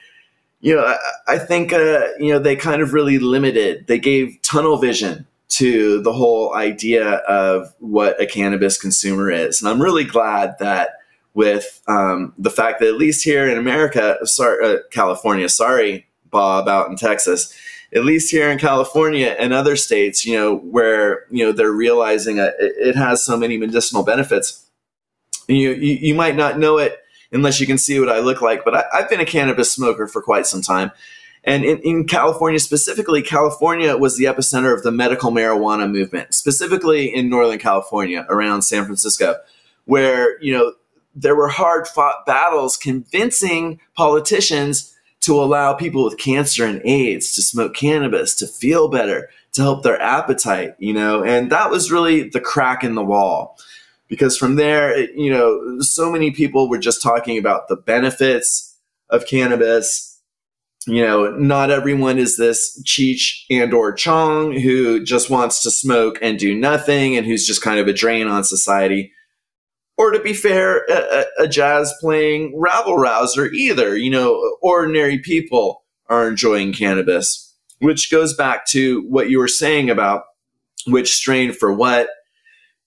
you know, I, I think uh, you know they kind of really limited. They gave tunnel vision to the whole idea of what a cannabis consumer is, and I'm really glad that with um, the fact that at least here in America, sorry, uh, California, sorry, Bob, out in Texas, at least here in California and other states, you know, where you know they're realizing uh, it, has so many medicinal benefits. You, you you might not know it unless you can see what I look like. But I, I've been a cannabis smoker for quite some time. And in, in California specifically, California was the epicenter of the medical marijuana movement, specifically in Northern California around San Francisco, where, you know, there were hard fought battles convincing politicians to allow people with cancer and AIDS to smoke cannabis, to feel better, to help their appetite, you know, and that was really the crack in the wall because from there, it, you know, so many people were just talking about the benefits of cannabis. You know, not everyone is this Cheech and or Chong who just wants to smoke and do nothing and who's just kind of a drain on society. Or to be fair, a, a jazz playing rabble rouser either. You know, ordinary people are enjoying cannabis, which goes back to what you were saying about which strain for what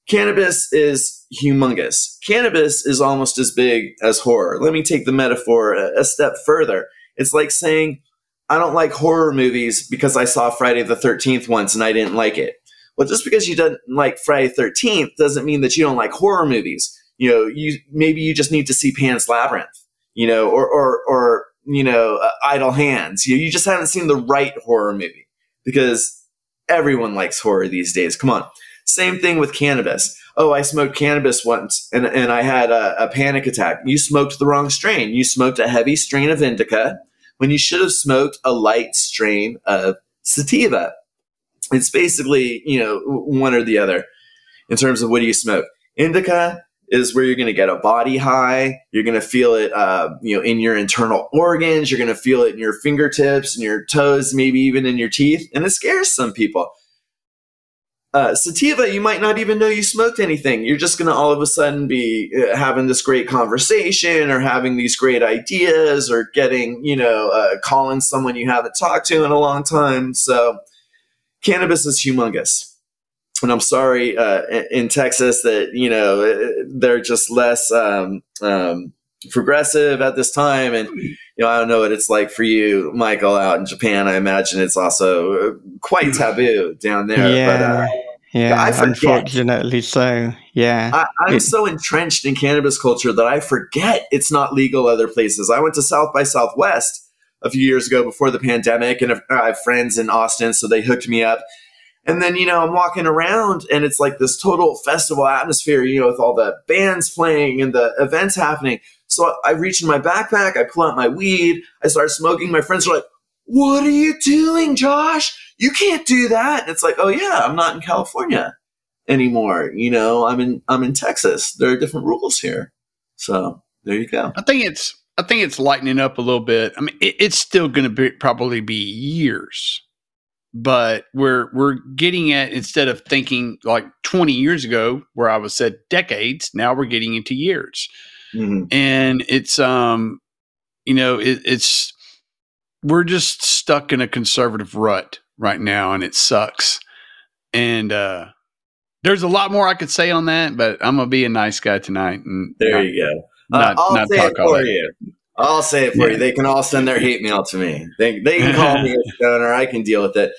Cannabis is humongous. Cannabis is almost as big as horror. Let me take the metaphor a, a step further. It's like saying, I don't like horror movies because I saw Friday the 13th once and I didn't like it. Well, just because you don't like Friday 13th doesn't mean that you don't like horror movies. You know, you maybe you just need to see Pan's Labyrinth, you know, or or or you know, uh, Idle Hands. You, you just haven't seen the right horror movie because everyone likes horror these days. Come on. Same thing with cannabis. Oh, I smoked cannabis once and, and I had a, a panic attack. You smoked the wrong strain. You smoked a heavy strain of indica when you should have smoked a light strain of sativa. It's basically, you know, one or the other in terms of what do you smoke. Indica is where you're going to get a body high. You're going to feel it, uh, you know, in your internal organs. You're going to feel it in your fingertips and your toes, maybe even in your teeth. And it scares some people uh, sativa, you might not even know you smoked anything. You're just going to all of a sudden be uh, having this great conversation or having these great ideas or getting, you know, uh, calling someone you haven't talked to in a long time. So, cannabis is humongous. And I'm sorry uh, in Texas that, you know, uh, they're just less um, um, progressive at this time. And, you know, I don't know what it's like for you, Michael, out in Japan. I imagine it's also uh, quite taboo down there. Yeah. But, uh, yeah, I forget. unfortunately so. Yeah. I, am so entrenched in cannabis culture that I forget it's not legal other places. I went to South by Southwest a few years ago before the pandemic, and I have friends in Austin, so they hooked me up. And then, you know, I'm walking around and it's like this total festival atmosphere, you know, with all the bands playing and the events happening. So I reach in my backpack, I pull out my weed, I start smoking. My friends are like, What are you doing, Josh? you can't do that. And it's like, oh yeah, I'm not in California anymore. You know, I'm in I'm in Texas. There are different rules here. So there you go. I think it's I think it's lightening up a little bit. I mean, it, it's still going to be probably be years, but we're we're getting at instead of thinking like 20 years ago, where I was said decades. Now we're getting into years, mm-hmm. and it's um, you know, it, it's we're just stuck in a conservative rut right now, and it sucks. And uh, there's a lot more I could say on that, but I'm gonna be a nice guy tonight. And there you go. Not, uh, I'll not say it for you. I'll say it for yeah. you. They can all send their hate mail to me. They they can call me a *laughs* stoner. I can deal with it.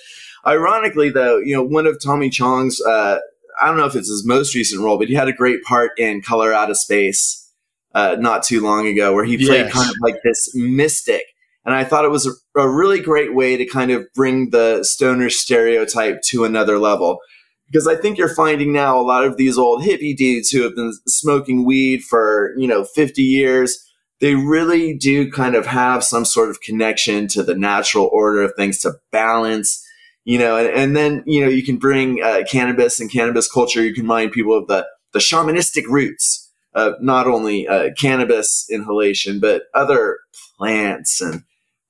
Ironically, though, you know, one of Tommy Chong's, uh, I don't know if it's his most recent role, but he had a great part in Color Out of Space uh, not too long ago, where he played yes. kind of like this mystic and I thought it was a, a really great way to kind of bring the stoner stereotype to another level. Because I think you're finding now a lot of these old hippie dudes who have been smoking weed for, you know, 50 years, they really do kind of have some sort of connection to the natural order of things to balance you know, and, and, then, you know, you can bring uh, cannabis and cannabis culture. You can remind people of the, the shamanistic roots of not only uh, cannabis inhalation, but other plants and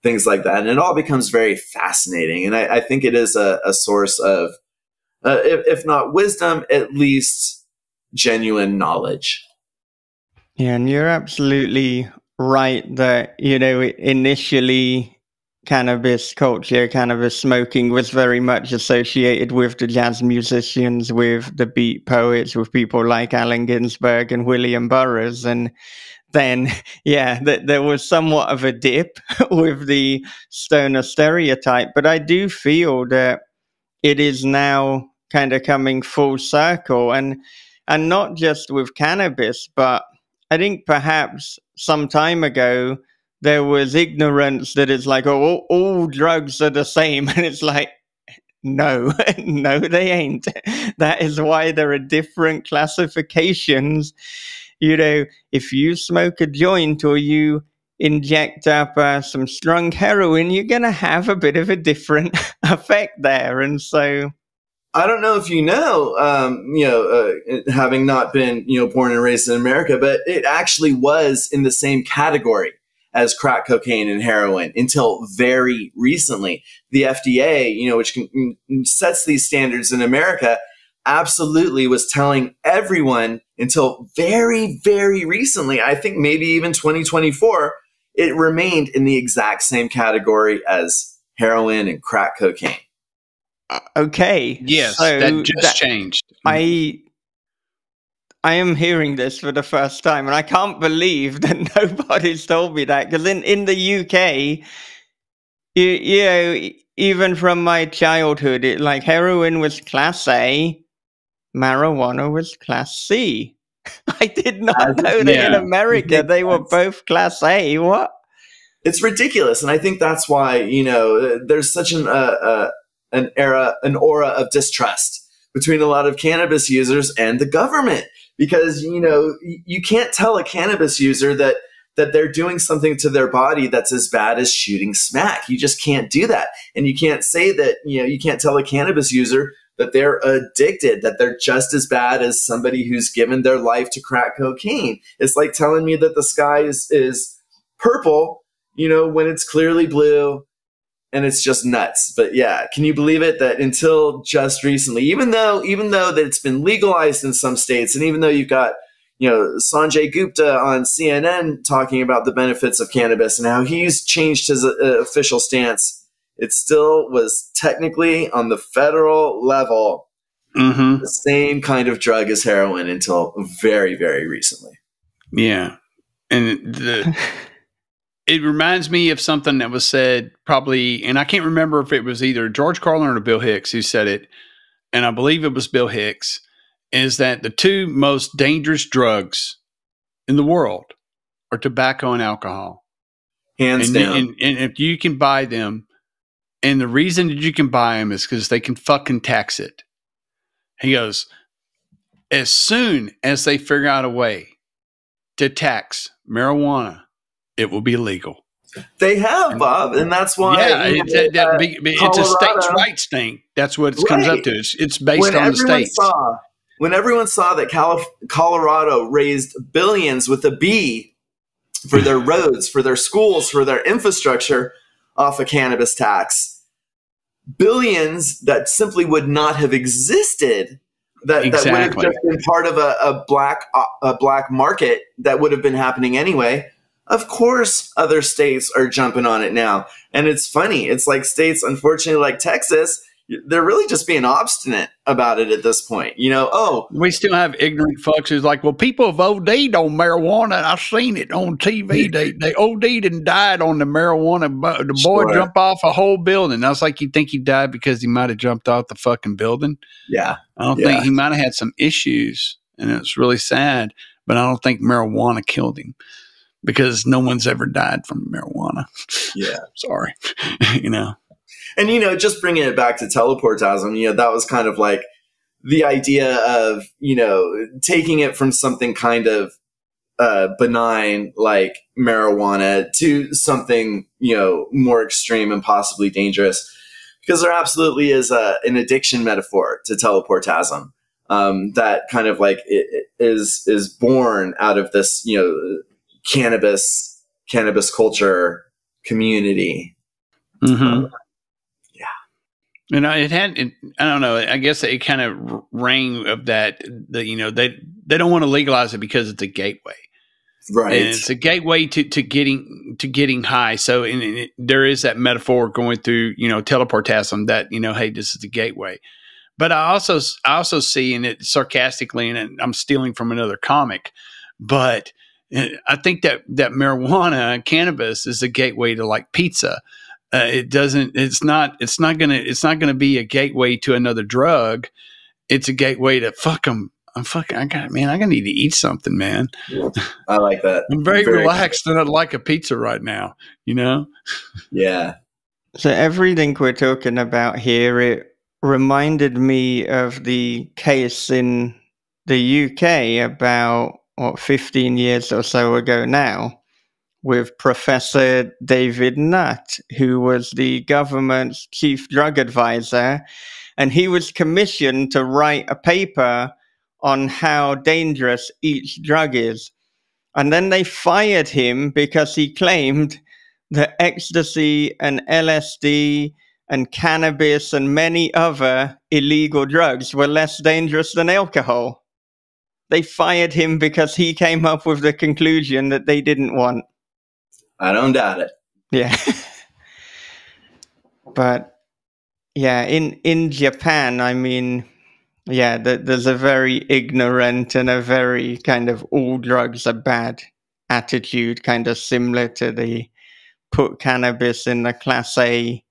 things like that. And it all becomes very fascinating. And I, I think it is a, a source of, uh, if, if not wisdom, at least genuine knowledge. Yeah, and you're absolutely right that, you know, initially cannabis culture, cannabis smoking was very much associated with the jazz musicians, with the beat poets, with people like Allen Ginsberg and William Burroughs. And then *laughs* yeah, th- there was somewhat of a dip *laughs* with the stoner stereotype. But I do feel that it is now kind of coming full circle, and and not just with cannabis, but I think perhaps some time ago there was ignorance that it's like oh all, all drugs are the same, *laughs* and it's like no, *laughs* no, they ain't. *laughs* That is why there are different classifications you know, if you smoke a joint or you inject up uh, some strong heroin, you're going to have a bit of a different effect there. And so. I don't know if you know, um, you know, uh, having not been, you know, born and raised in America, but it actually was in the same category as crack cocaine and heroin until very recently. The FDA, you know, which can, mm, sets these standards in America, absolutely was telling everyone until very, very recently, I think maybe even 2024, it remained in the exact same category as heroin and crack cocaine. Uh, okay. Yes, so that just that, changed. I I am hearing this for the first time, and I can't believe *laughs* that nobody's told me that. Because in in the UK, you, you know, even from my childhood, it like heroin was class A, marijuana was class C. *laughs* I did not know that yeah. in America *laughs* they were both class A. What? It's ridiculous, and I think that's why you know there's such an uh, uh, an era, an aura of distrust between a lot of cannabis users and the government because you know you can't tell a cannabis user that that they're doing something to their body that's as bad as shooting smack. You just can't do that. And you can't say that, you know, you can't tell a cannabis user that they're addicted, that they're just as bad as somebody who's given their life to crack cocaine. It's like telling me that the sky is, is purple, you know, when it's clearly blue and it's just nuts. But yeah, can you believe it that until just recently, even though even though that it's been legalized in some states, and even though you've got you know Sanjay Gupta on CNN talking about the benefits of cannabis and how he's changed his uh, official stance, it still was technically on the federal level mm-hmm. the same kind of drug as heroin until very very recently. Yeah, and the. *laughs* it reminds me of something that was said probably, and I can't remember if it was either George Carlin or Bill Hicks who said it, and I believe it was Bill Hicks, is that the two most dangerous drugs in the world are tobacco and alcohol. Hands and, down. And, and if you can buy them, and the reason that you can buy them is because they can fucking tax it. He goes, as soon as they figure out a way to tax marijuana it will be legal. They have, Bob, and that's why. Yeah, it's, a, that, it's a states' rights thing. That's what it right. comes up to. It's, it's based when on the states. Saw, when everyone saw that Calif- Colorado raised billions with a B for their *laughs* roads, for their schools, for their infrastructure off a cannabis tax, billions that simply would not have existed. That, exactly. that would have just been part of a, a black a black market that would have been happening anyway of course, other states are jumping on it now. And it's funny. It's like states, unfortunately, like Texas, they're really just being obstinate about it at this point. You know, oh, we still have ignorant fucks who's like, well, people have OD'd on marijuana. I've seen it on TV. they they OD'd and died on the marijuana. The boy sure. jumped off a whole building. I was like, you think he died because he might have jumped off the fucking building? Yeah, I don't yeah. think he might have had some issues, and it's really sad. But I don't think marijuana killed him because no one's ever died from marijuana. Yeah. *laughs* Sorry. *laughs* you know. And you know, just bringing it back to teleportasm, you know, that was kind of like the idea of, you know, taking it from something kind of uh, benign like marijuana to something, you know, more extreme and possibly dangerous. Because there absolutely is a, an addiction metaphor to teleportasm. Um, that kind of like is is born out of this, you know, cannabis cannabis culture community. Mm-hmm. Um, yeah, and it had. It, I don't know. I guess it kind of rang of that. The you know they they don't want to legalize it because it's a gateway. Right, and it's a gateway to, to getting to getting high. So, and it, there is that metaphor going through, you know, teleportasm that you know, hey, this is the gateway. But I also I also see in it sarcastically, and I'm stealing from another comic, but I think that that marijuana, cannabis, is a gateway to like pizza. Uh, it doesn't. It's not. It's not gonna. It's not gonna be a gateway to another drug. It's a gateway to fuck them. I'm fucking. I got man. I gotta need to eat something, man. I like that. I'm very, very relaxed and I'd like a pizza right now. You know. Yeah. So everything we're talking about here, it reminded me of the case in the UK about what, 15 years or so ago now, with Professor David Nutt, who was the government's chief drug advisor and he was commissioned to write a paper on how dangerous each drug is. And then they fired him because he claimed that ecstasy and LSD and cannabis and many other illegal drugs were less dangerous than alcohol. They fired him because he came up with the conclusion that they didn't want. I don't doubt it. Yeah. *laughs* but yeah, in in Japan, I mean, yeah, the, there's a very ignorant and a very kind of all drugs are bad attitude, kind of similar to the put cannabis in the class A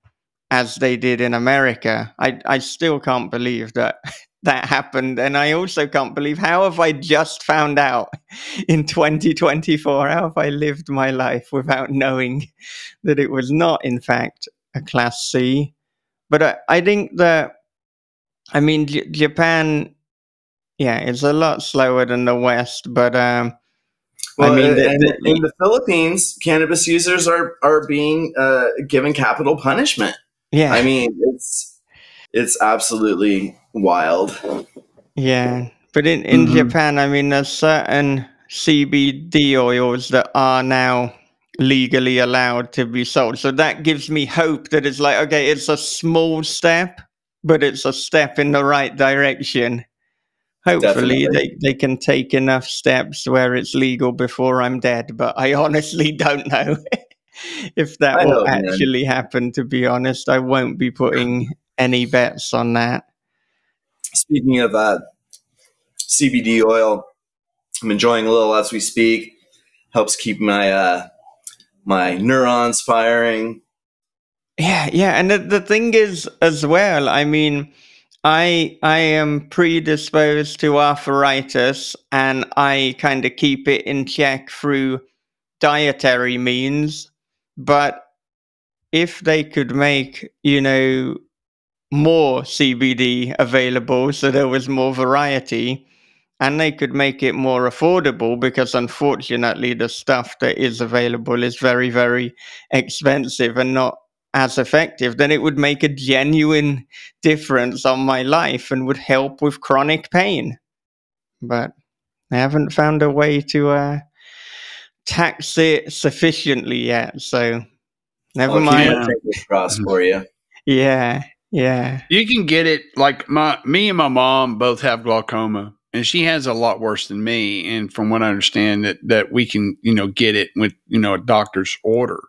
as they did in America. I I still can't believe that *laughs* that happened, and I also can't believe how have I just found out *laughs* in 2024? How have I lived my life without knowing that it was not, in fact, a class C? But I, I think that I mean J- Japan, yeah, it's a lot slower than the West, but um, Well, I mean, uh, the- and the- in the Philippines, cannabis users are are being uh, given capital punishment. yeah, I mean, it's it's absolutely wild. Yeah, but in in Mhm. Japan, I mean, there's certain CBD oils that are now legally allowed to be sold. So that gives me hope that it's like, okay, it's a small step, but it's a step in the right direction. Hopefully, Definitely. they, they can take enough steps where it's legal before I'm dead. But I *laughs* honestly don't know *laughs* if that I will hope, man. actually happen, to be honest. I won't be putting any bets on that. Speaking of uh, CBD oil, I'm enjoying a little as we speak. Helps keep my uh, my neurons firing. Yeah, yeah, and the, the thing is as well. I mean, I I am predisposed to arthritis, and I kind of keep it in check through dietary means. But if they could make, you know, more CBD available, so there was more variety, and they could make it more affordable, because unfortunately, the stuff that is available is very, very expensive and not as effective, then it would make a genuine difference on my life and would help with chronic pain. But I haven't found a way to uh, tax it sufficiently yet. So never I'll keep mind. fingers for you. *laughs* Yeah, yeah. You can get it like my me and my mom both have glaucoma, and she has a lot worse than me. And from what I understand, that that we can you know get it with you know a doctor's order.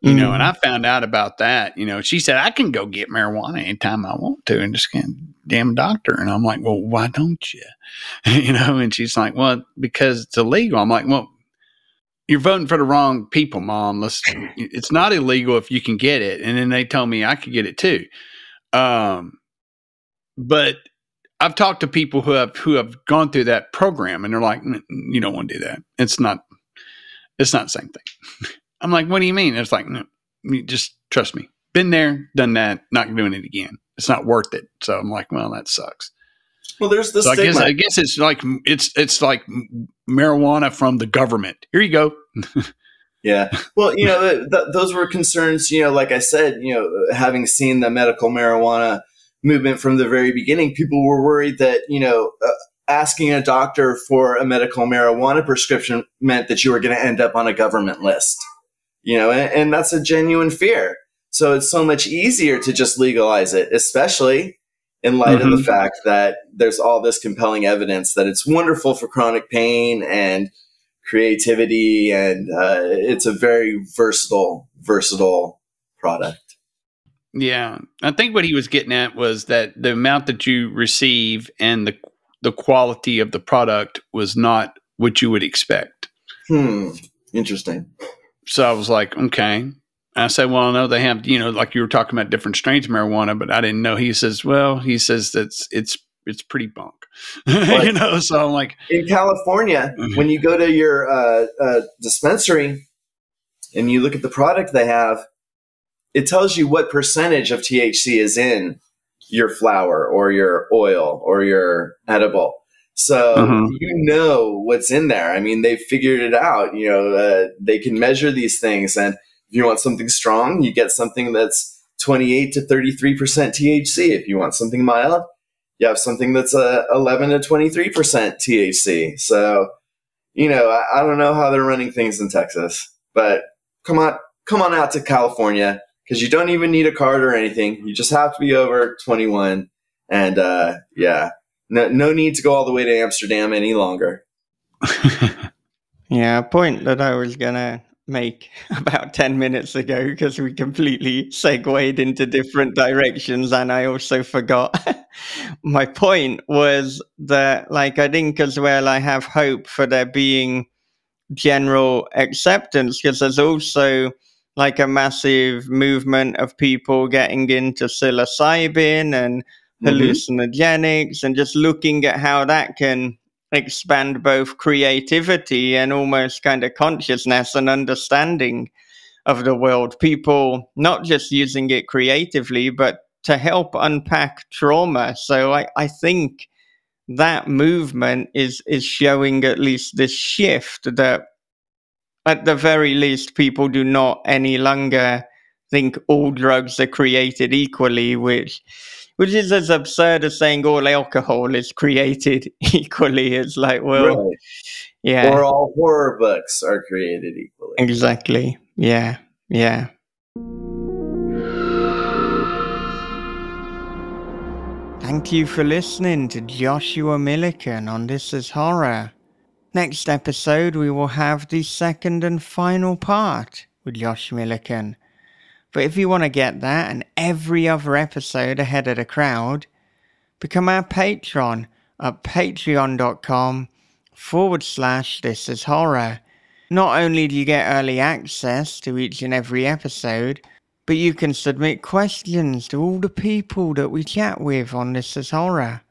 You know, and mm. I found out about that. You know, she said I can go get marijuana anytime I want to, and just get a damn doctor. And I'm like, well, why don't you? *laughs* you know, and she's like, well, because it's illegal. I'm like, well, you're voting for the wrong people, mom. Let's. It's not illegal if you can get it. And then they told me I could get it too. Um, but I've talked to people who have who have gone through that program, and they're like, "Mm, "You don't want to do that. It's not. It's not the same thing." *laughs* I'm like, "What do you mean?" It's like, no, you just trust me. Been there, done that. Not doing it again. It's not worth it. So I'm like, "Well, that sucks." Well, there's the So I guess. I guess it's like it's it's like marijuana from the government. Here you go. *laughs* Yeah. *laughs* Well, you know, th- th- those were concerns, you know, like I said, you know, having seen the medical marijuana movement from the very beginning, people were worried that, you know, uh, asking a doctor for a medical marijuana prescription meant that you were going to end up on a government list, you know, and, and that's a genuine fear. So it's so much easier to just legalize it, especially in light of the fact that there's all this compelling evidence that it's wonderful for chronic pain and creativity and uh, it's a very versatile versatile product Yeah, I think what he was getting at was that the amount that you receive and the the quality of the product was not what you would expect. hmm interesting So I was like, okay. I said, well, I know they have, you know, like you were talking about different strains of marijuana, but I didn't know. He says, well, he says that's it's it's pretty bunk, *laughs* you know. So I'm like, in california Mhm. when you go to your uh, uh, dispensary and you look at the product they have it tells you what percentage of thc is in your flour or your oil or your edible so Mhm. you know what's in there i mean they've figured it out you know uh, they can measure these things and if you want something strong you get something that's 28 to 33% THC. If you want something mild, you have something that's uh, 11 to 23% THC. So, you know, I, I don't know how they're running things in Texas, but come on, come on out to California because you don't even need a card or anything. You just have to be over 21. And uh, yeah, no, no need to go all the way to Amsterdam any longer. *laughs* yeah, a point that I was going to make *laughs* about 10 minutes ago because we completely segued into different directions and I also forgot. *laughs* My point was that, like, I think as well, I have hope for there being general acceptance because there's also like a massive movement of people getting into psilocybin and mm-hmm. hallucinogenics and just looking at how that can expand both creativity and almost kind of consciousness and understanding of the world. People not just using it creatively, but to help unpack trauma. So I, I think that movement is is showing at least this shift that at the very least people do not any longer think all drugs are created equally, which which is as absurd as saying all alcohol is created *laughs* equally. It's like, well, yeah. Or all horror books are created equally. Exactly. Yeah. Yeah. Thank you for listening to Joshua Millican on This Is Horror. Next episode, we will have the second and final part with Josh Millican. But if you want to get that and every other episode ahead of the crowd, become our patron at patreon.com forward slash this is horror. Not only do you get early access to each and every episode, but you can submit questions to all the people that we chat with on This Is Horror.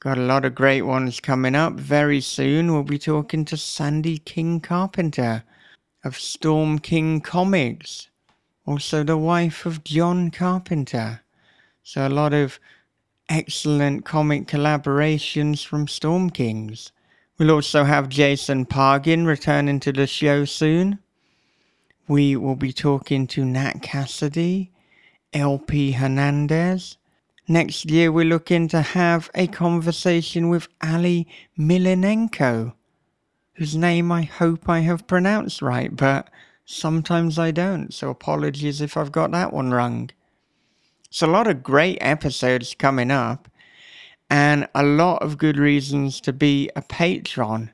Got a lot of great ones coming up. Very soon we'll be talking to Sandy King Carpenter of Storm King Comics also the wife of John Carpenter. So a lot of excellent comic collaborations from Storm Kings. We'll also have Jason Pargin returning to the show soon. We will be talking to Nat Cassidy, LP Hernandez. Next year, we're looking to have a conversation with Ali Milinenko, whose name I hope I have pronounced right, but Sometimes I don't, so apologies if I've got that one wrong. It's a lot of great episodes coming up, and a lot of good reasons to be a patron.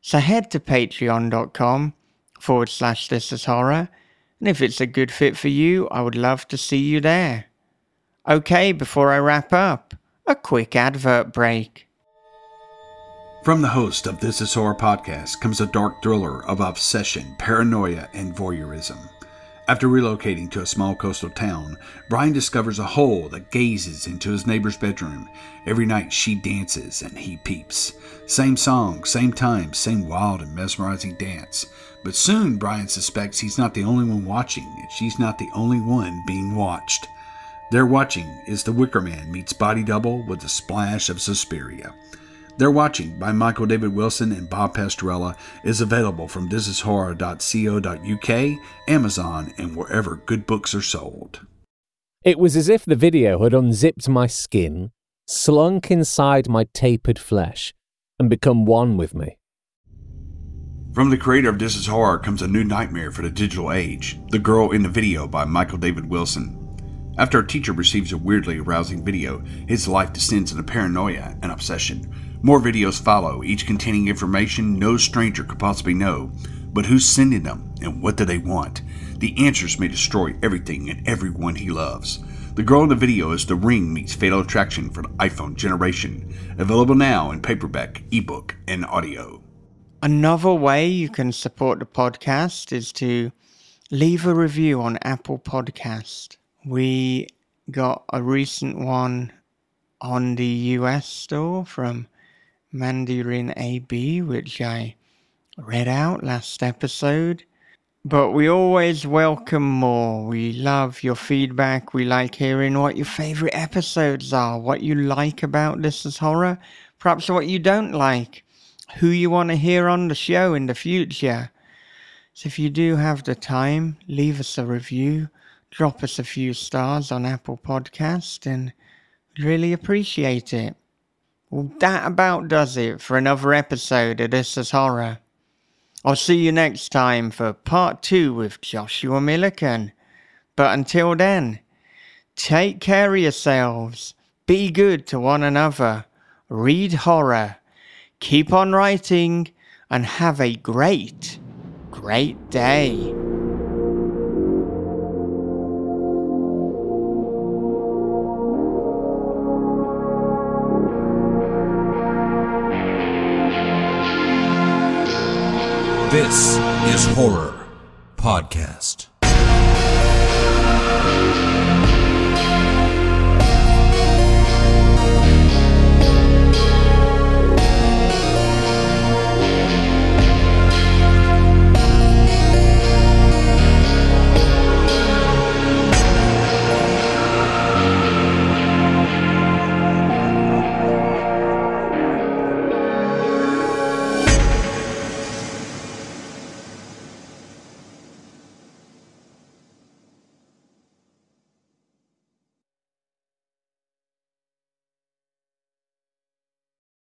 So head to patreon.com forward slash this is horror, and if it's a good fit for you, I would love to see you there. Okay, before I wrap up, a quick advert break. From the host of This Is Horror podcast comes a dark thriller of obsession, paranoia, and voyeurism. After relocating to a small coastal town, Brian discovers a hole that gazes into his neighbor's bedroom. Every night she dances and he peeps. Same song, same time, same wild and mesmerizing dance. But soon Brian suspects he's not the only one watching, and she's not the only one being watched. They're watching is The Wicker Man meets Body Double with a splash of Suspiria. They're Watching by Michael David Wilson and Bob Pastorella is available from thisishorror.co.uk, Amazon, and wherever good books are sold. It was as if the video had unzipped my skin, slunk inside my tapered flesh, and become one with me. From the creator of This Is Horror comes a new nightmare for the digital age The Girl in the Video by Michael David Wilson. After a teacher receives a weirdly arousing video, his life descends into paranoia and obsession. More videos follow, each containing information no stranger could possibly know. But who's sending them and what do they want? The answers may destroy everything and everyone he loves. The girl in the video is The Ring meets Fatal Attraction for the iPhone generation. Available now in paperback, ebook, and audio. Another way you can support the podcast is to leave a review on Apple Podcast. We got a recent one on the US store from Mandarin AB, which I read out last episode. But we always welcome more. We love your feedback. We like hearing what your favorite episodes are, what you like about This is Horror, perhaps what you don't like, who you want to hear on the show in the future. So if you do have the time, leave us a review. drop us a few stars on Apple Podcast and we'd really appreciate it. Well, that about does it for another episode of This is Horror. I'll see you next time for part two with Joshua Millican. But until then, take care of yourselves, be good to one another, read horror, keep on writing, and have a great, great day. This is Horror Podcast.